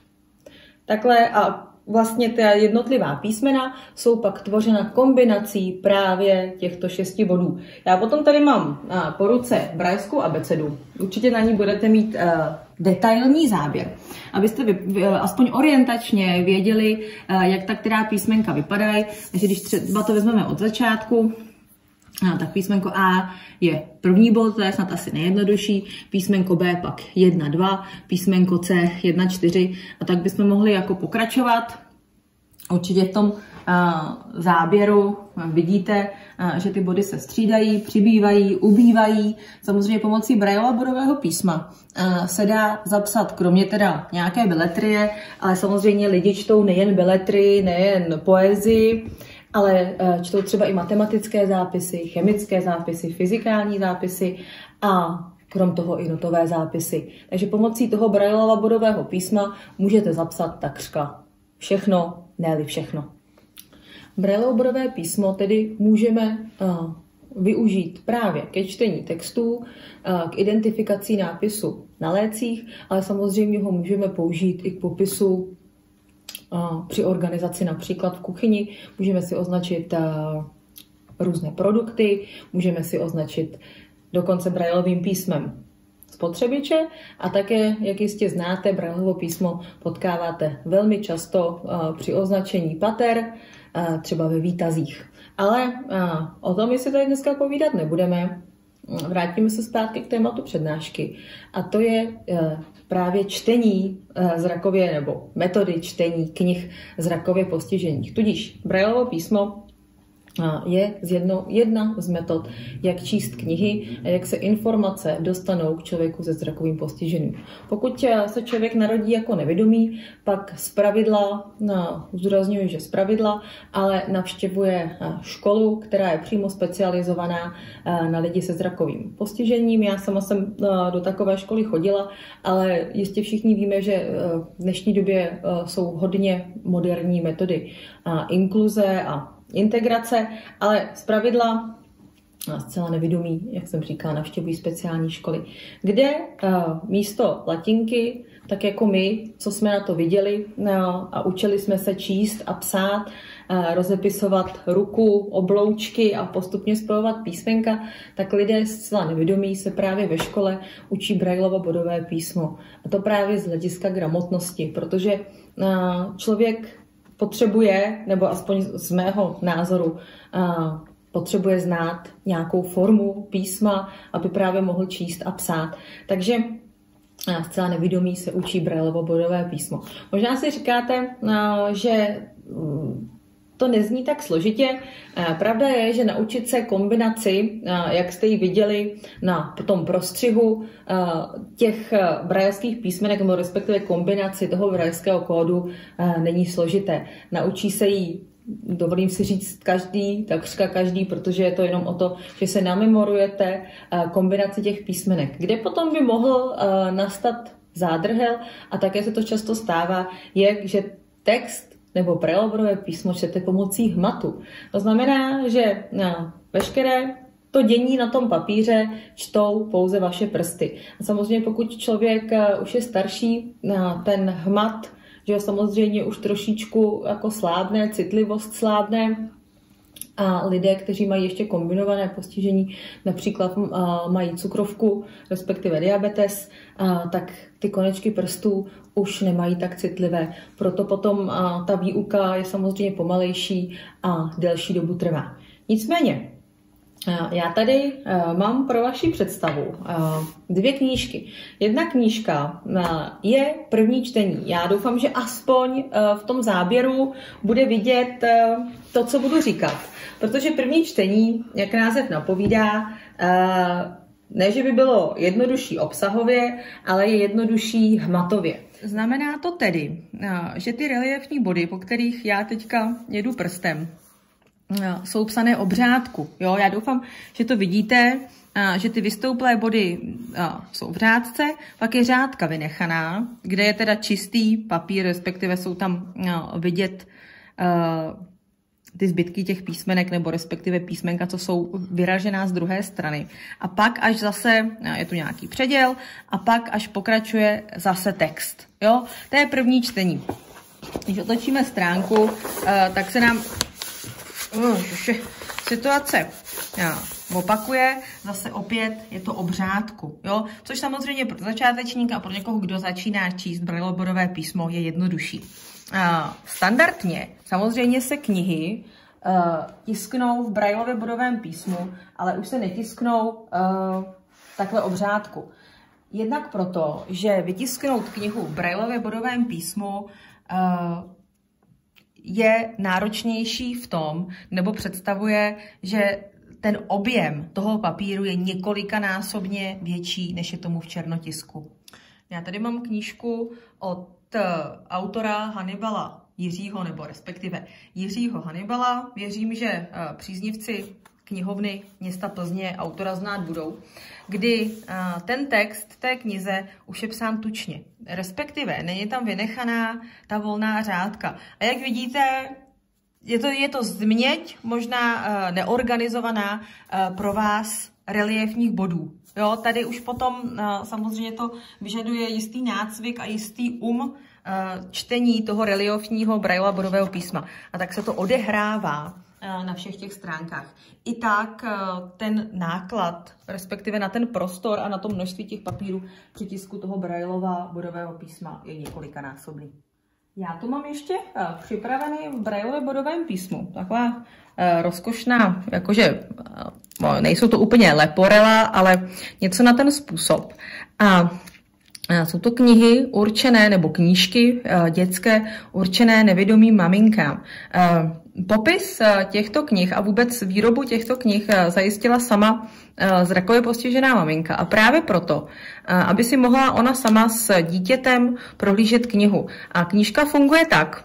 Speaker 1: Takhle a vlastně ta jednotlivá písmena jsou pak tvořena kombinací právě těchto šesti bodů. Já potom tady mám po ruce brajskou abecedu. Určitě na ní budete mít detailní záběr, abyste vy, vy, aspoň orientačně věděli, jak ta která písmenka vypadají. Takže když třeba to vezmeme od začátku, No, tak písmenko A je první bod, to je snad asi nejjednodušší, písmenko B pak 1, 2, písmenko C 1, 4 a tak bychom mohli jako pokračovat. Určitě v tom uh, záběru vidíte, uh, že ty body se střídají, přibývají, ubývají. Samozřejmě pomocí Brailleova bodového písma uh, se dá zapsat kromě teda nějaké beletrie, ale samozřejmě lidi čtou nejen beletrii, nejen poezii, ale eh, čtou třeba i matematické zápisy, chemické zápisy, fyzikální zápisy a krom toho i notové zápisy. Takže pomocí toho Braillova bodového písma můžete zapsat takřka všechno, ne všechno. Braillovo bodové písmo tedy můžeme uh, využít právě ke čtení textů, uh, k identifikaci nápisu na lécích, ale samozřejmě ho můžeme použít i k popisu při organizaci například v kuchyni můžeme si označit eh, různé produkty, můžeme si označit dokonce brajlovým písmem spotřebiče a také, jak jistě znáte, brajlovo písmo potkáváte velmi často eh, při označení pater, eh, třeba ve výtazích. Ale o tom, jestli tady dneska povídat nebudeme, vrátíme se zpátky k tématu přednášky. A to je právě čtení eh, zrakově nebo metody čtení knih zrakově postižených. Tudíž Braillovo písmo je z jedno, jedna z metod, jak číst knihy a jak se informace dostanou k člověku se zrakovým postižením. Pokud se člověk narodí jako nevědomý, pak z pravidla, no, zdůrazňuji, že z pravidla, ale navštěvuje školu, která je přímo specializovaná na lidi se zrakovým postižením. Já sama jsem do takové školy chodila, ale jistě všichni víme, že v dnešní době jsou hodně moderní metody inkluze a integrace, ale z pravidla zcela nevědomí, jak jsem říkala, navštěvují speciální školy, kde uh, místo latinky tak jako my, co jsme na to viděli a učili jsme se číst a psát, rozepisovat ruku, obloučky a postupně spojovat písmenka, tak lidé zcela nevědomí se právě ve škole učí Braillovo bodové písmo. A to právě z hlediska gramotnosti, protože člověk potřebuje, nebo aspoň z mého názoru, potřebuje znát nějakou formu písma, aby právě mohl číst a psát. Takže zcela nevědomí se učí Braillovo bodové písmo. Možná si říkáte, že mm, to nezní tak složitě. Pravda je, že naučit se kombinaci, jak jste ji viděli na tom prostřihu těch brajlských písmenek, nebo respektive kombinaci toho brajlského kódu, není složité. Naučí se ji dovolím si říct každý, takřka každý, protože je to jenom o to, že se namemorujete kombinaci těch písmenek. Kde potom by mohl nastat zádrhel, a také se to často stává, je, že text nebo prelobrové písmo čtete pomocí hmatu. To znamená, že na veškeré to dění na tom papíře čtou pouze vaše prsty. A samozřejmě pokud člověk už je starší, ten hmat že samozřejmě už trošičku jako slábne, citlivost slábne, a lidé, kteří mají ještě kombinované postižení, například mají cukrovku, respektive diabetes, tak ty konečky prstů už nemají tak citlivé. Proto potom ta výuka je samozřejmě pomalejší a delší dobu trvá. Nicméně, já tady mám pro vaši představu dvě knížky. Jedna knížka je první čtení. Já doufám, že aspoň v tom záběru bude vidět to, co budu říkat. Protože první čtení, jak název napovídá, ne, že by bylo jednodušší obsahově, ale je jednodušší hmatově. Znamená to tedy, že ty reliefní body, po kterých já teďka jedu prstem, jsou psané obřádku. Jo, já doufám, že to vidíte, že ty vystouplé body jsou v řádce, pak je řádka vynechaná, kde je teda čistý papír, respektive jsou tam vidět ty zbytky těch písmenek, nebo respektive písmenka, co jsou vyražená z druhé strany. A pak až zase, je tu nějaký předěl, a pak až pokračuje zase text. Jo? To je první čtení. Když otočíme stránku, tak se nám uh, situace opakuje, zase opět je to obřádku, jo? což samozřejmě pro začátečníka a pro někoho, kdo začíná číst brajlobodové písmo, je jednodušší. Standardně samozřejmě se knihy uh, tisknou v brajlově bodovém písmu, ale už se netisknou uh, takhle obřádku. Jednak proto, že vytisknout knihu v brajlově bodovém písmu uh, je náročnější v tom, nebo představuje, že ten objem toho papíru je několikanásobně větší, než je tomu v černotisku. Já tady mám knížku od eh, autora Hannibala Jiřího, nebo respektive Jiřího Hannibala. Věřím, že eh, příznivci knihovny města Plzně autora znát budou, kdy ten text té knize už je psán tučně. Respektive není tam vynechaná ta volná řádka. A jak vidíte, je to, je to změť, možná neorganizovaná pro vás reliefních bodů. Jo, tady už potom samozřejmě to vyžaduje jistý nácvik a jistý um čtení toho reliefního brajla bodového písma. A tak se to odehrává Eh, na všech těch stránkách. I tak eh, ten náklad, respektive na ten prostor a na to množství těch papírů při tisku toho Braillova bodového písma je několikanásobný. Já tu mám ještě eh, připravený v Braillově bodovém písmu. Taková rozkošná, jakože nejsou to úplně leporela, ale něco na ten způsob. A jsou to knihy určené, nebo knížky dětské určené nevědomým maminkám. Popis eh, těchto knih a vůbec výrobu těchto knih eh, zajistila sama eh, zrakově postižená maminka. A právě proto, aby si mohla ona sama s dítětem prohlížet knihu. A knížka funguje tak,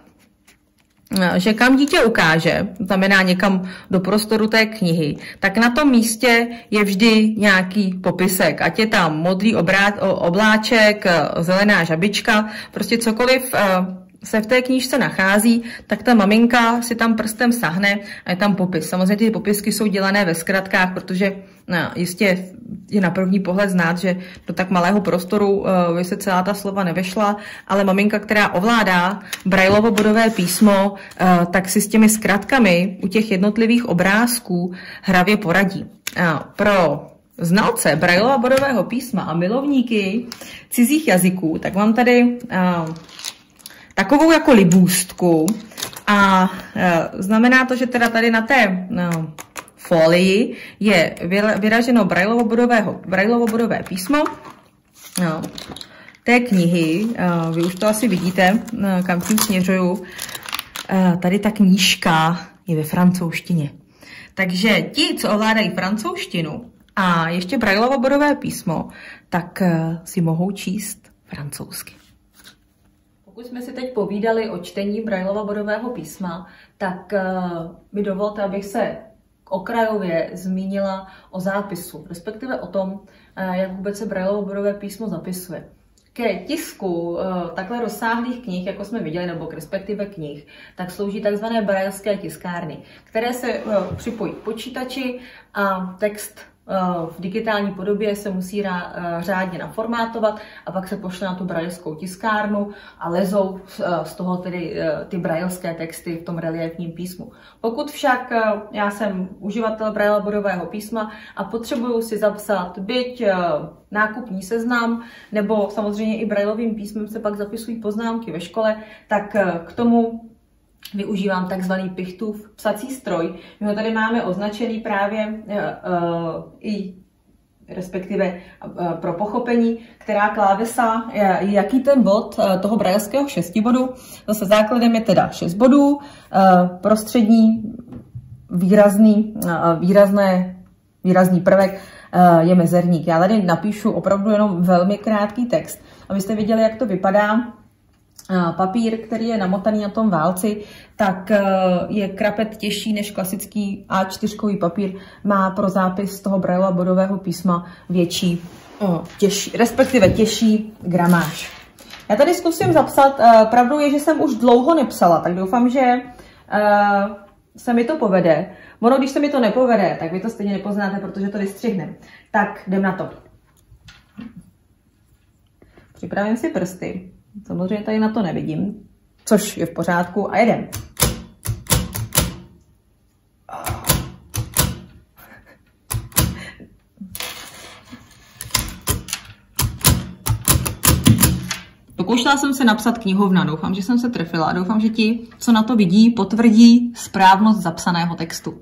Speaker 1: že kam dítě ukáže, znamená někam do prostoru té knihy, tak na tom místě je vždy nějaký popisek. Ať je tam modrý obrát, obláček, zelená žabička, prostě cokoliv se v té knížce nachází, tak ta maminka si tam prstem sahne a je tam popis. Samozřejmě ty popisky jsou dělané ve zkratkách, protože no, jistě je na první pohled znát, že do tak malého prostoru uh, by se celá ta slova nevešla, ale maminka, která ovládá Brailovo bodové písmo, uh, tak si s těmi zkratkami u těch jednotlivých obrázků hravě poradí. Uh, pro znalce Braillova bodového písma a milovníky cizích jazyků, tak mám tady takovou jako libůstku a uh, znamená to, že teda tady na té no, folii je vyraženo Braillovo bodového, Braillovo bodové písmo no, té knihy. Vy už to asi vidíte, kam tím směřuju. Tady ta knížka je ve francouzštině. Takže ti, co ovládají francouzštinu a ještě Braillovo bodové písmo, tak si mohou číst francouzsky. Pokud jsme si teď povídali o čtení Braillova bodového písma, tak uh, mi dovolte, abych se okrajově zmínila o zápisu, respektive o tom, uh, jak vůbec se Braillovo bodové písmo zapisuje. Ke tisku uh, takhle rozsáhlých knih, jako jsme viděli, nebo respektive knih, tak slouží takzvané brailské tiskárny, které se připojí k počítači a text v digitální podobě se musí eh, řádně naformátovat a pak se pošle na tu brajlskou tiskárnu a lezou eh, z toho tedy eh, ty brajlské texty v tom reliefním písmu. Pokud však já jsem uživatel brajla bodového písma a potřebuju si zapsat byť nákupní seznam, nebo samozřejmě i brajlovým písmem se pak zapisují poznámky ve škole, tak k tomu využívám takzvaný Pichtův psací stroj. My ho tady máme označený právě uh, i respektive uh, pro pochopení, která klávesa, jaký ten bod toho brajlského šestibodu. Zase základem je teda šest bodů, prostřední výrazný, výrazné, výrazný prvek je mezerník. Já tady napíšu opravdu jenom velmi krátký text, abyste viděli, jak to vypadá papír, který je namotaný na tom válci, tak e, je krapet těžší než klasický A4 papír. Má pro zápis toho Brailleova bodového písma větší, těžší, respektive těžší gramáž. Já tady zkusím zapsat, pravdou je, že jsem už dlouho nepsala, tak doufám, že se mi to povede. Ono, když se mi to nepovede, tak vy to stejně nepoznáte, protože to vystřihnem. Tak jdem na to. Připravím si prsty. Samozřejmě tady na to nevidím, což je v pořádku a jedem. Pokoušela jsem se napsat knihovna, doufám, že jsem se trefila a doufám, že ti, co na to vidí, potvrdí správnost zapsaného textu.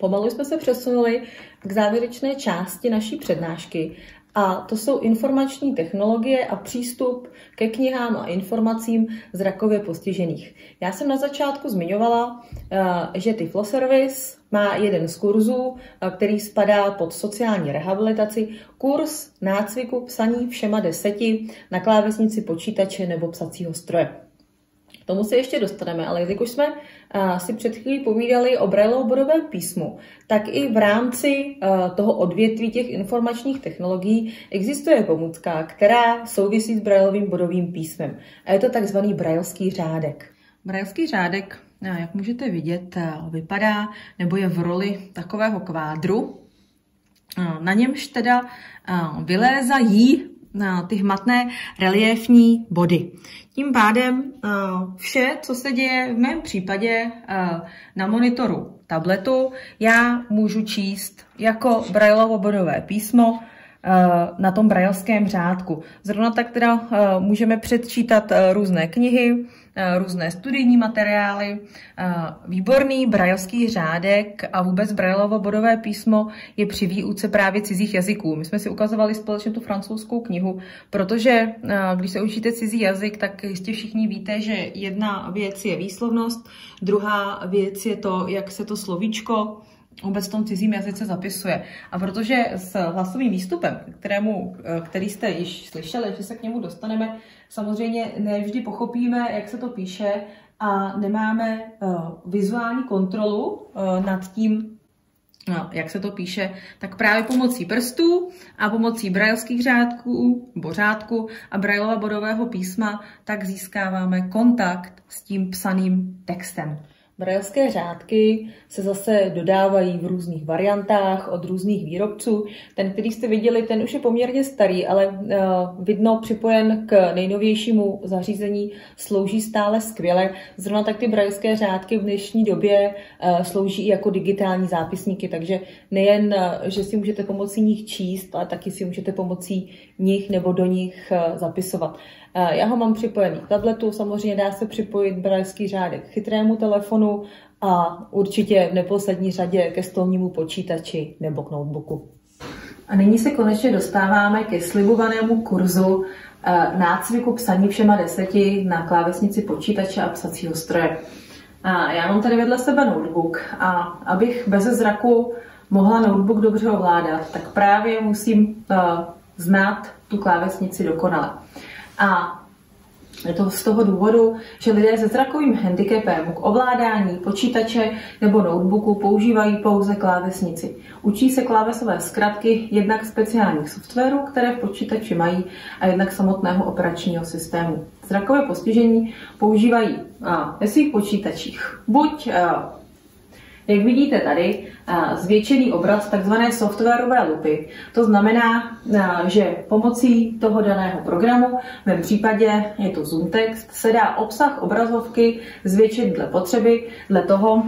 Speaker 1: Pomalu jsme se přesunuli k závěrečné části naší přednášky a to jsou informační technologie a přístup ke knihám a informacím zrakově postižených. Já jsem na začátku zmiňovala, eh, že Tiflo Service má jeden z kurzů, eh, který spadá pod sociální rehabilitaci, kurz nácviku psaní všema deseti na klávesnici počítače nebo psacího stroje. Tomu se ještě dostaneme, ale když jsme si před chvílí povídali o Brailleovo bodovém písmu, tak i v rámci toho odvětví těch informačních technologií existuje pomůcka, která souvisí s Braillovým bodovým písmem. A je to takzvaný Braillský řádek. Braillský řádek, jak můžete vidět, vypadá nebo je v roli takového kvádru, na němž teda vylézají ty hmatné reliefní body. Tím pádem eh, vše, co se děje v mém případě eh, na monitoru tabletu, já můžu číst jako Braillovo bodové písmo na tom brajlském řádku. Zrovna tak teda můžeme předčítat různé knihy, Eh, různé studijní materiály, eh, výborný brajlský řádek a vůbec brajlovo bodové písmo je při výuce právě cizích jazyků. My jsme si ukazovali společně tu francouzskou knihu, protože eh, když se učíte cizí jazyk, tak jistě všichni víte, že jedna věc je výslovnost, druhá věc je to, jak se to slovíčko vůbec v tom cizím jazyce zapisuje. A protože s hlasovým výstupem, kterému, který jste již slyšeli, že se k němu dostaneme, samozřejmě nevždy pochopíme, jak se to píše a nemáme uh, vizuální kontrolu uh, nad tím, No, jak se to píše, tak právě pomocí prstů a pomocí brajlských řádků, nebo řádku a brajlova bodového písma, tak získáváme kontakt s tím psaným textem. Brajlské řádky se zase dodávají v různých variantách od různých výrobců. Ten, který jste viděli, ten už je poměrně starý, ale uh, vidno připojen k nejnovějšímu zařízení, slouží stále skvěle. Zrovna tak ty brajlské řádky v dnešní době uh, slouží i jako digitální zápisníky, takže nejen, uh, že si můžete pomocí nich číst, ale taky si můžete pomocí nich nebo do nich zapisovat. Eh, já ho mám připojený k tabletu, samozřejmě dá se připojit brajlský řádek k chytrému telefonu a určitě v neposlední řadě ke stolnímu počítači nebo k notebooku. A nyní se konečně dostáváme ke slibovanému kurzu eh, nácviku psaní všema deseti na klávesnici počítače a psacího stroje. A já mám tady vedle sebe notebook a abych bez zraku mohla notebook dobře ovládat, tak právě musím uh, znát tu klávesnici dokonale. A je to z toho důvodu, že lidé se zrakovým handicapem k ovládání počítače nebo notebooku používají pouze klávesnici. Učí se klávesové zkratky jednak speciálních softwarů, které v počítači mají, a jednak samotného operačního systému. Zrakové postižení používají ve svých počítačích buď jak vidíte tady, zvětšený obraz takzvané softwarové lupy. To znamená, že pomocí toho daného programu, v mém případě je to Zoom text, se dá obsah obrazovky zvětšit dle potřeby, dle toho,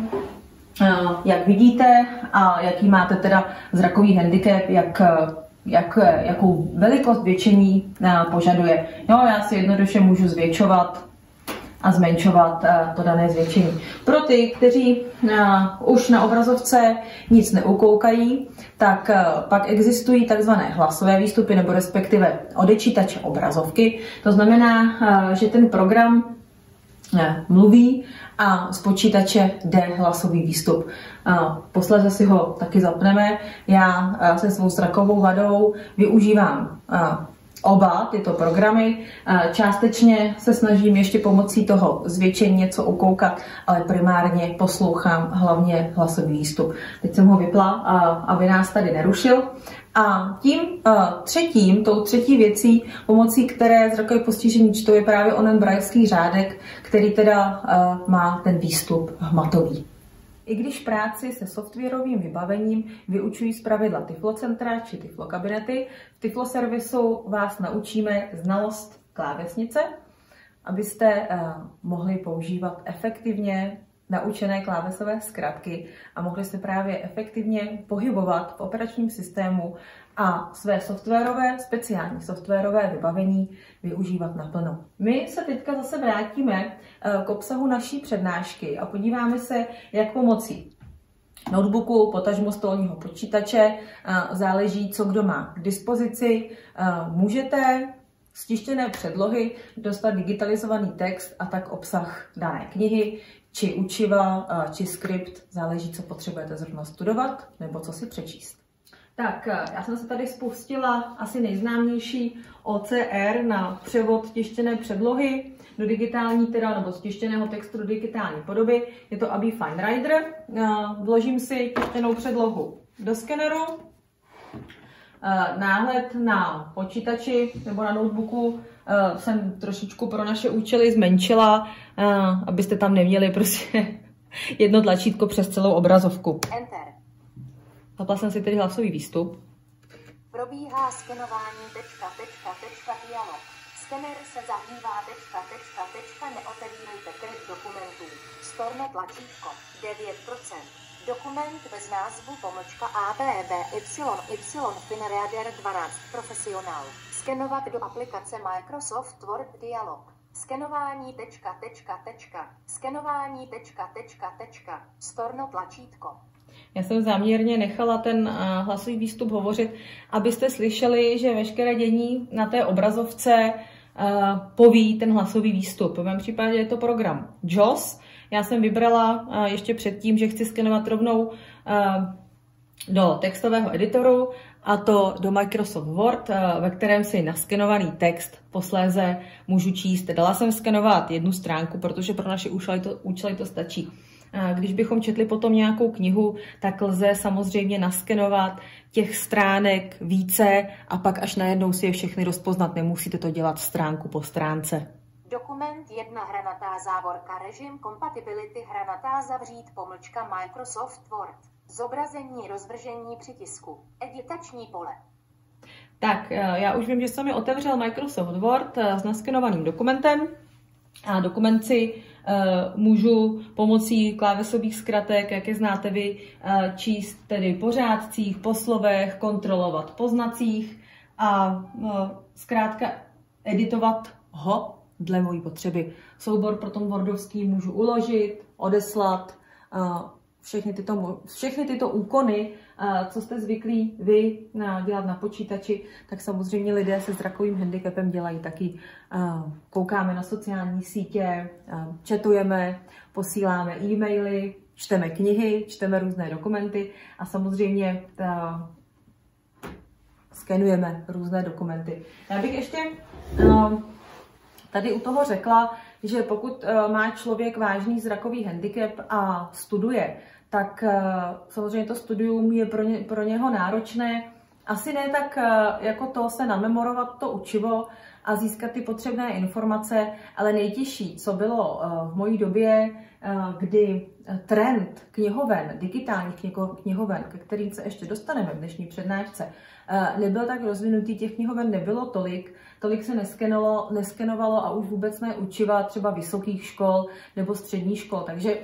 Speaker 1: jak vidíte a jaký máte teda zrakový handicap, jak jak, jakou velikost většení požaduje. Jo, já si jednoduše můžu zvětšovat a zmenšovat eh, to dané zvětšení. Pro ty, kteří eh, už na obrazovce nic neukoukají, tak eh, pak existují takzvané hlasové výstupy nebo respektive odečítače obrazovky. To znamená, že ten program mluví a z počítače jde hlasový výstup. Posledně si ho taky zapneme. Já se svou zrakovou vadou využívám oba tyto programy. Částečně se snažím ještě pomocí toho zvětšení něco ukoukat, ale primárně poslouchám hlavně hlasový výstup. Teď jsem ho vypla, aby nás tady nerušil. A tím třetím, tou třetí věcí, pomocí které zrakové postižení čtou, je právě onen brajský řádek, který teda má ten výstup hmatový. I když práci se softwarovým vybavením vyučují zpravidla Tiflocentra či Tiflokabinety, v Tiflo servisu vás naučíme znalost klávesnice, abyste uh, mohli používat efektivně naučené klávesové zkratky a mohli se právě efektivně pohybovat v operačním systému a své softwarové, speciální softwarové vybavení využívat naplno. My se teďka zase vrátíme eh, k obsahu naší přednášky a podíváme se, jak pomocí notebooku, potažmo stolního počítače, eh, záleží, co kdo má k dispozici. Eh, můžete z tištěné předlohy dostat digitalizovaný text a tak obsah dané knihy, či učiva, či skript, záleží, co potřebujete zrovna studovat nebo co si přečíst. Tak, eh, já jsem se tady spustila asi nejznámější OCR na převod tištěné předlohy do digitální, teda, nebo z tištěného textu do digitální podoby. Je to Abi Fine Rider. Eh, vložím si tištěnou předlohu do skeneru. Eh, náhled na počítači nebo na notebooku jsem trošičku pro naše účely zmenšila, abyste tam neměli prostě jedno tlačítko přes celou obrazovku. Enter. Zapla jsem si tedy hlasový výstup.
Speaker 2: Probíhá skenování tečka, tečka, tečka, dialog. Skener se zahývá tečka, tečka, tečka, neotevírejte kryt dokumentů. Storno tlačítko 9%. Dokument bez názvu pomlčka ABBYY Finreader 12 Profesionál. Skenovat do aplikace Microsoft Word Dialog. Skenování tečka, tečka, tečka. Skenování tečka, tečka, tečka. Storno tlačítko.
Speaker 1: Já jsem záměrně nechala ten eh, hlasový výstup hovořit, abyste slyšeli, že veškeré dění na té obrazovce eh, poví ten hlasový výstup. V mém případě je to program JOS. Já jsem vybrala eh, ještě předtím, že chci skenovat rovnou do textového editoru a to do Microsoft Word, ve kterém si naskenovaný text posléze můžu číst. Dala jsem skenovat jednu stránku, protože pro naše účely to, účely to stačí. Když bychom četli potom nějakou knihu, tak lze samozřejmě naskenovat těch stránek více a pak až najednou si je všechny rozpoznat. Nemusíte to dělat stránku po stránce.
Speaker 2: Dokument 1 hranatá závorka režim compatibility hranatá zavřít pomlčka Microsoft Word. Zobrazení rozvržení přitisku. Editační pole.
Speaker 1: Tak, eh, já už vím, že jsem mi otevřel Microsoft Word eh, s naskenovaným dokumentem a dokument si uh, můžu pomocí klávesových zkratek, jak je znáte vy, číst tedy po řádcích, po slovech, kontrolovat po znacích a zkrátka editovat ho dle mojí potřeby. Soubor pro tom Wordovský můžu uložit, odeslat, všechny tyto, všechny tyto úkony, co jste zvyklí vy dělat na počítači, tak samozřejmě lidé se zrakovým handicapem dělají taky. Koukáme na sociální sítě, četujeme, posíláme e-maily, čteme knihy, čteme různé dokumenty a samozřejmě ta, skenujeme různé dokumenty. Já bych ještě tady u toho řekla, že pokud má člověk vážný zrakový handicap a studuje, tak eh, samozřejmě to studium je pro, ně, pro něho náročné. Asi ne tak eh, jako to se namemorovat to učivo a získat ty potřebné informace, ale nejtěžší, co bylo eh, v mojí době, kdy trend knihoven, digitálních knihoven, ke kterým se ještě dostaneme v dnešní přednášce, nebyl tak rozvinutý, těch knihoven nebylo tolik, tolik se neskenovalo, neskenovalo a už vůbec ne učiva třeba vysokých škol nebo středních škol. Takže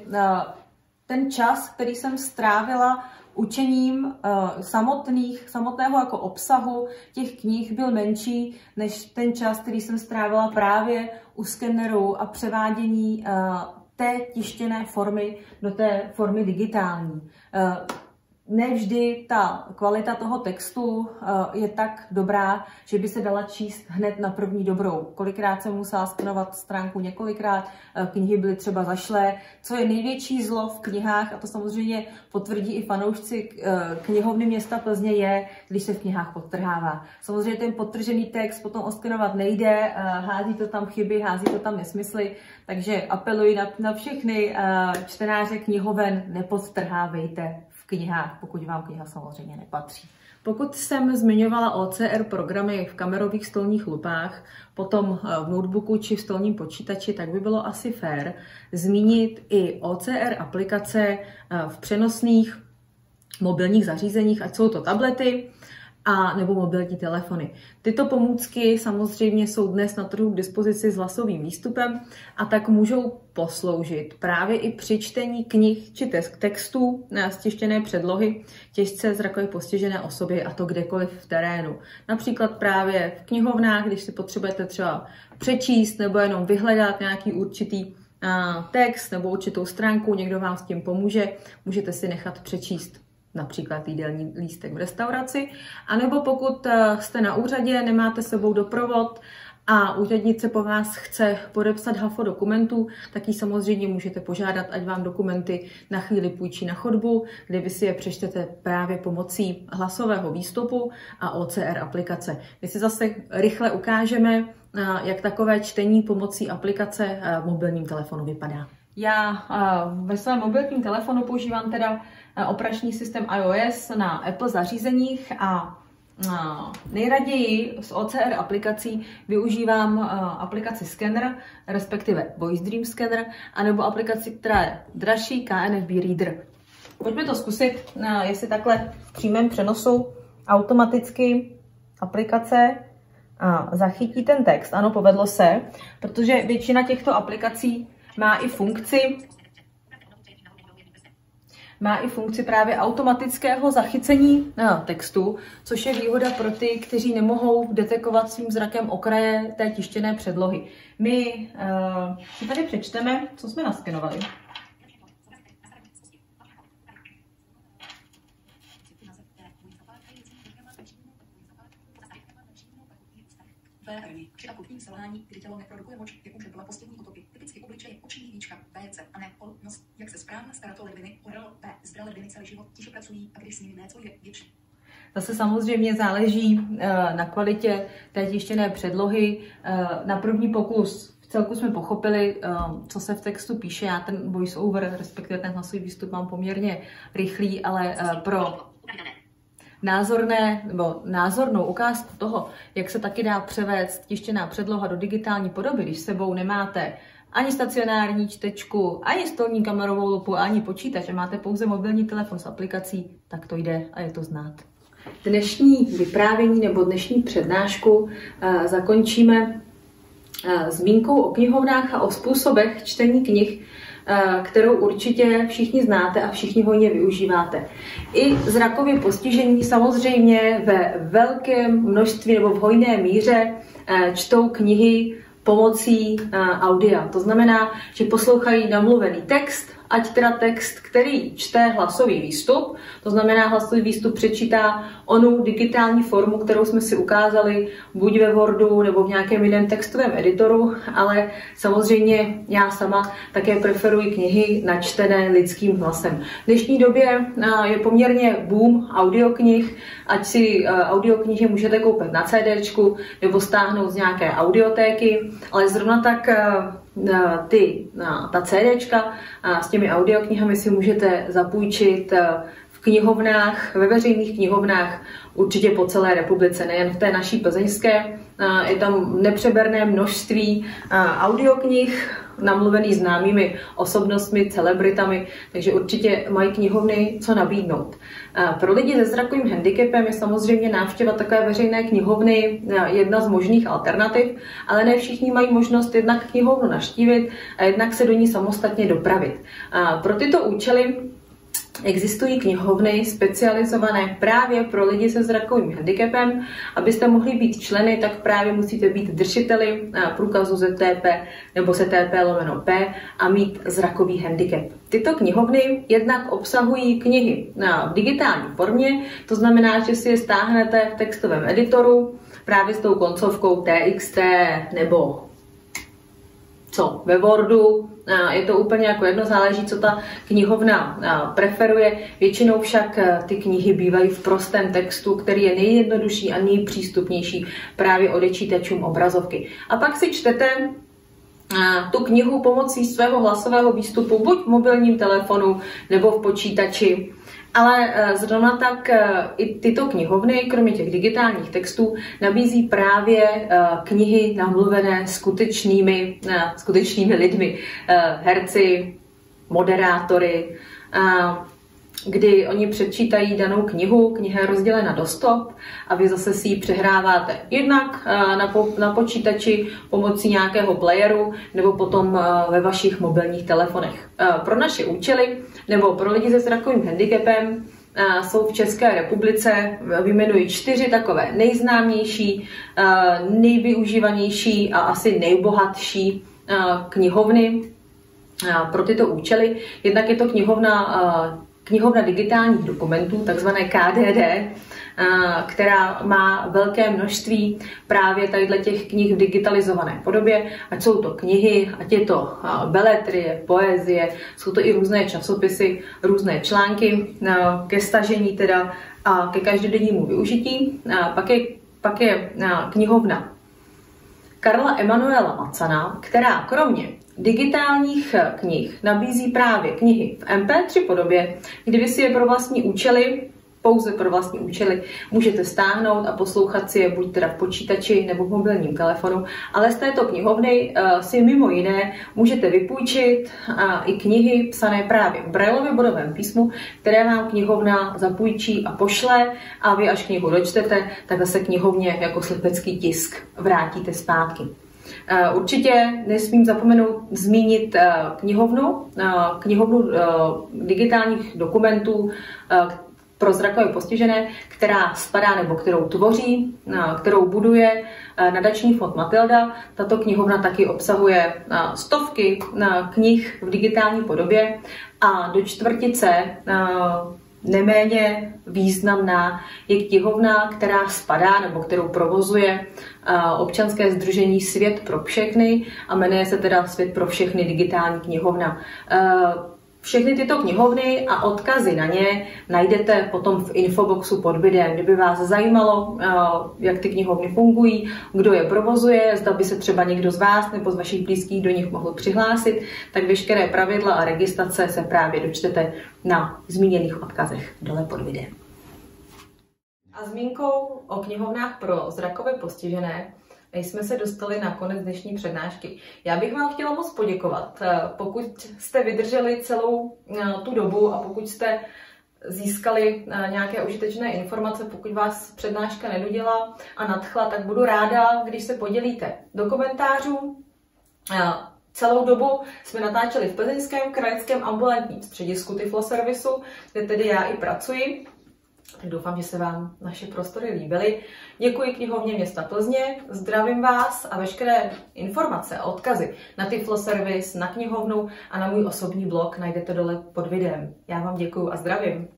Speaker 1: ten čas, který jsem strávila učením uh, samotných, samotného jako obsahu těch knih byl menší než ten čas, který jsem strávila právě u skeneru a převádění uh, té tištěné formy do té formy digitální. Uh, nevždy ta kvalita toho textu eh, je tak dobrá, že by se dala číst hned na první dobrou. Kolikrát jsem musela skenovat stránku několikrát, eh, knihy byly třeba zašlé. Co je největší zlo v knihách, a to samozřejmě potvrdí i fanoušci eh, knihovny města Plzně, je, když se v knihách podtrhává. Samozřejmě ten podtržený text potom oskenovat nejde, hází to tam chyby, hází to tam nesmysly, takže apeluji na, na všechny čtenáře knihoven, nepodtrhávejte knihách, pokud vám kniha samozřejmě nepatří. Pokud jsem zmiňovala OCR programy v kamerových stolních lupách, potom eh, v notebooku či v stolním počítači, tak by bylo asi fér zmínit i OCR aplikace eh, v přenosných mobilních zařízeních, ať jsou to tablety, a nebo mobilní telefony. Tyto pomůcky samozřejmě jsou dnes na trhu k dispozici s hlasovým výstupem a tak můžou posloužit právě i při čtení knih či textů na stištěné předlohy těžce zrakově postižené osoby a to kdekoliv v terénu. Například právě v knihovnách, když si potřebujete třeba přečíst nebo jenom vyhledat nějaký určitý text nebo určitou stránku, někdo vám s tím pomůže, můžete si nechat přečíst například jídelní lístek v restauraci, anebo pokud eh, jste na úřadě, nemáte sebou doprovod a úřednice po vás chce podepsat hafo dokumentů, tak ji samozřejmě můžete požádat, ať vám dokumenty na chvíli půjčí na chodbu, kde vy si je přečtete právě pomocí hlasového výstupu a OCR aplikace. My si zase rychle ukážeme, eh, jak takové čtení pomocí aplikace eh, v mobilním telefonu vypadá. Já ve svém mobilním telefonu používám teda operační systém iOS na Apple zařízeních a nejraději z OCR aplikací využívám aplikaci Scanner, respektive Voice Dream Scanner, anebo aplikaci, která je dražší, KNFB Reader. Pojďme to zkusit, jestli takhle v přímém přenosu automaticky aplikace zachytí ten text. Ano, povedlo se, protože většina těchto aplikací má i funkci, má i funkci právě automatického zachycení no, textu, což je výhoda pro ty, kteří nemohou detekovat svým zrakem okraje té tištěné předlohy. My uh, si tady přečteme, co jsme naskenovali. Při akutním selhání, kdy tělo neprodukuje moč, je už byla poslední víčka, VC a ne nos, jak se správně stará o ledviny, oral P, zdravé ledviny celý život, tiše pracují a když s nimi něco je větší. Zase samozřejmě záleží uh, na kvalitě té tištěné předlohy. Uh, na první pokus V celku jsme pochopili, eh, co se v textu píše. Já ten voice-over, respektive ten hlasový výstup mám poměrně rychlý, ale eh, pro názorné nebo názornou ukázku toho, jak se taky dá převést tištěná předloha do digitální podoby, když sebou nemáte ani stacionární čtečku, ani stolní kamerovou lupu, ani počítač a máte pouze mobilní telefon s aplikací, tak to jde a je to znát. Dnešní vyprávění nebo dnešní přednášku uh, zakončíme uh, zmínkou o knihovnách a o způsobech čtení knih, uh, kterou určitě všichni znáte a všichni hojně využíváte. I zrakově postižení samozřejmě ve velkém množství nebo v hojné míře čtou knihy pomocí audia. To znamená, že poslouchají namluvený text, ať teda text, který čte hlasový výstup, to znamená hlasový výstup přečítá onu digitální formu, kterou jsme si ukázali buď ve Wordu nebo v nějakém jiném textovém editoru, ale samozřejmě já sama také preferuji knihy načtené lidským hlasem. V dnešní době je poměrně boom audioknih, ať si audioknihy můžete koupit na CD nebo stáhnout z nějaké audiotéky, ale zrovna tak ty, ta CDčka s těmi audioknihami si můžete zapůjčit knihovnách, ve veřejných knihovnách určitě po celé republice, nejen v té naší plzeňské. Je tam nepřeberné množství audioknih, namluvený známými osobnostmi, celebritami, takže určitě mají knihovny co nabídnout. Pro lidi se zrakovým handicapem je samozřejmě návštěva takové veřejné knihovny jedna z možných alternativ, ale ne všichni mají možnost jednak knihovnu naštívit a jednak se do ní samostatně dopravit. Pro tyto účely Existují knihovny specializované právě pro lidi se zrakovým handicapem. Abyste mohli být členy, tak právě musíte být držiteli eh, průkazu ZTP nebo ZTP lomeno P a mít zrakový handicap. Tyto knihovny jednak obsahují knihy na digitální formě, to znamená, že si je stáhnete v textovém editoru právě s tou koncovkou TXT nebo co ve Wordu, je to úplně jako jedno, záleží, co ta knihovna preferuje. Většinou však ty knihy bývají v prostém textu, který je nejjednodušší a nejpřístupnější právě odečítačům obrazovky. A pak si čtete tu knihu pomocí svého hlasového výstupu buď v mobilním telefonu nebo v počítači ale eh, zrovna tak eh, i tyto knihovny, kromě těch digitálních textů, nabízí právě eh, knihy namluvené skutečnými, skutečnými lidmi, herci, moderátory, kdy oni přečítají danou knihu, kniha je rozdělena do stop a vy zase si ji přehráváte jednak na, po, na počítači pomocí nějakého playeru nebo potom ve vašich mobilních telefonech. Pro naše účely nebo pro lidi se zrakovým handicapem jsou v České republice, vyjmenuji čtyři takové nejznámější, nejvyužívanější a asi nejbohatší knihovny pro tyto účely. Jednak je to knihovna, knihovna digitálních dokumentů, takzvané KDD, která má velké množství právě tadyhle těch knih v digitalizované podobě, ať jsou to knihy, ať je to beletrie, poezie, jsou to i různé časopisy, různé články ke stažení teda a ke každodennímu využití. Pak je, pak je knihovna Karla Emanuela Macana, která kromě digitálních knih nabízí právě knihy v MP3 podobě, kdy si je pro vlastní účely pouze pro vlastní účely. Můžete stáhnout a poslouchat si je buď teda v počítači nebo v mobilním telefonu, ale z této knihovny uh, si mimo jiné můžete vypůjčit i knihy psané právě v Braillově bodovém písmu, které vám knihovna zapůjčí a pošle a vy až knihu dočtete, tak zase knihovně jako slipecký tisk vrátíte zpátky. Uh, určitě nesmím zapomenout zmínit uh, knihovnu, uh, knihovnu digitálních dokumentů, pro zrakově postižené, která spadá nebo kterou tvoří, kterou buduje nadační fond Matilda. Tato knihovna taky obsahuje stovky knih v digitální podobě a do čtvrtice neméně významná je knihovna, která spadá nebo kterou provozuje občanské združení Svět pro všechny a jmenuje se teda Svět pro všechny digitální knihovna. Všechny tyto knihovny a odkazy na ně najdete potom v infoboxu pod videem. Kdyby vás zajímalo, eh, jak ty knihovny fungují, kdo je provozuje, zda by se třeba někdo z vás nebo z vašich blízkých do nich mohl přihlásit, tak veškeré pravidla a registrace se právě dočtete na zmíněných odkazech dole pod videem. A zmínkou o knihovnách pro zrakově postižené jsme se dostali na konec dnešní přednášky. Já bych vám chtěla moc poděkovat, eh, pokud jste vydrželi celou eh, tu dobu a pokud jste získali eh, nějaké užitečné informace, pokud vás přednáška nedoděla a nadchla, tak budu ráda, když se podělíte do komentářů. Celou dobu jsme natáčeli v Plzeňském krajském ambulantním středisku Tiflo Servisu, kde tedy já i pracuji. Tak doufám, že se vám naše prostory líbily. Děkuji knihovně města Plzně, zdravím vás a veškeré informace a odkazy na Tiflo Service, na knihovnu a na můj osobní blog najdete dole pod videem. Já vám děkuji a zdravím.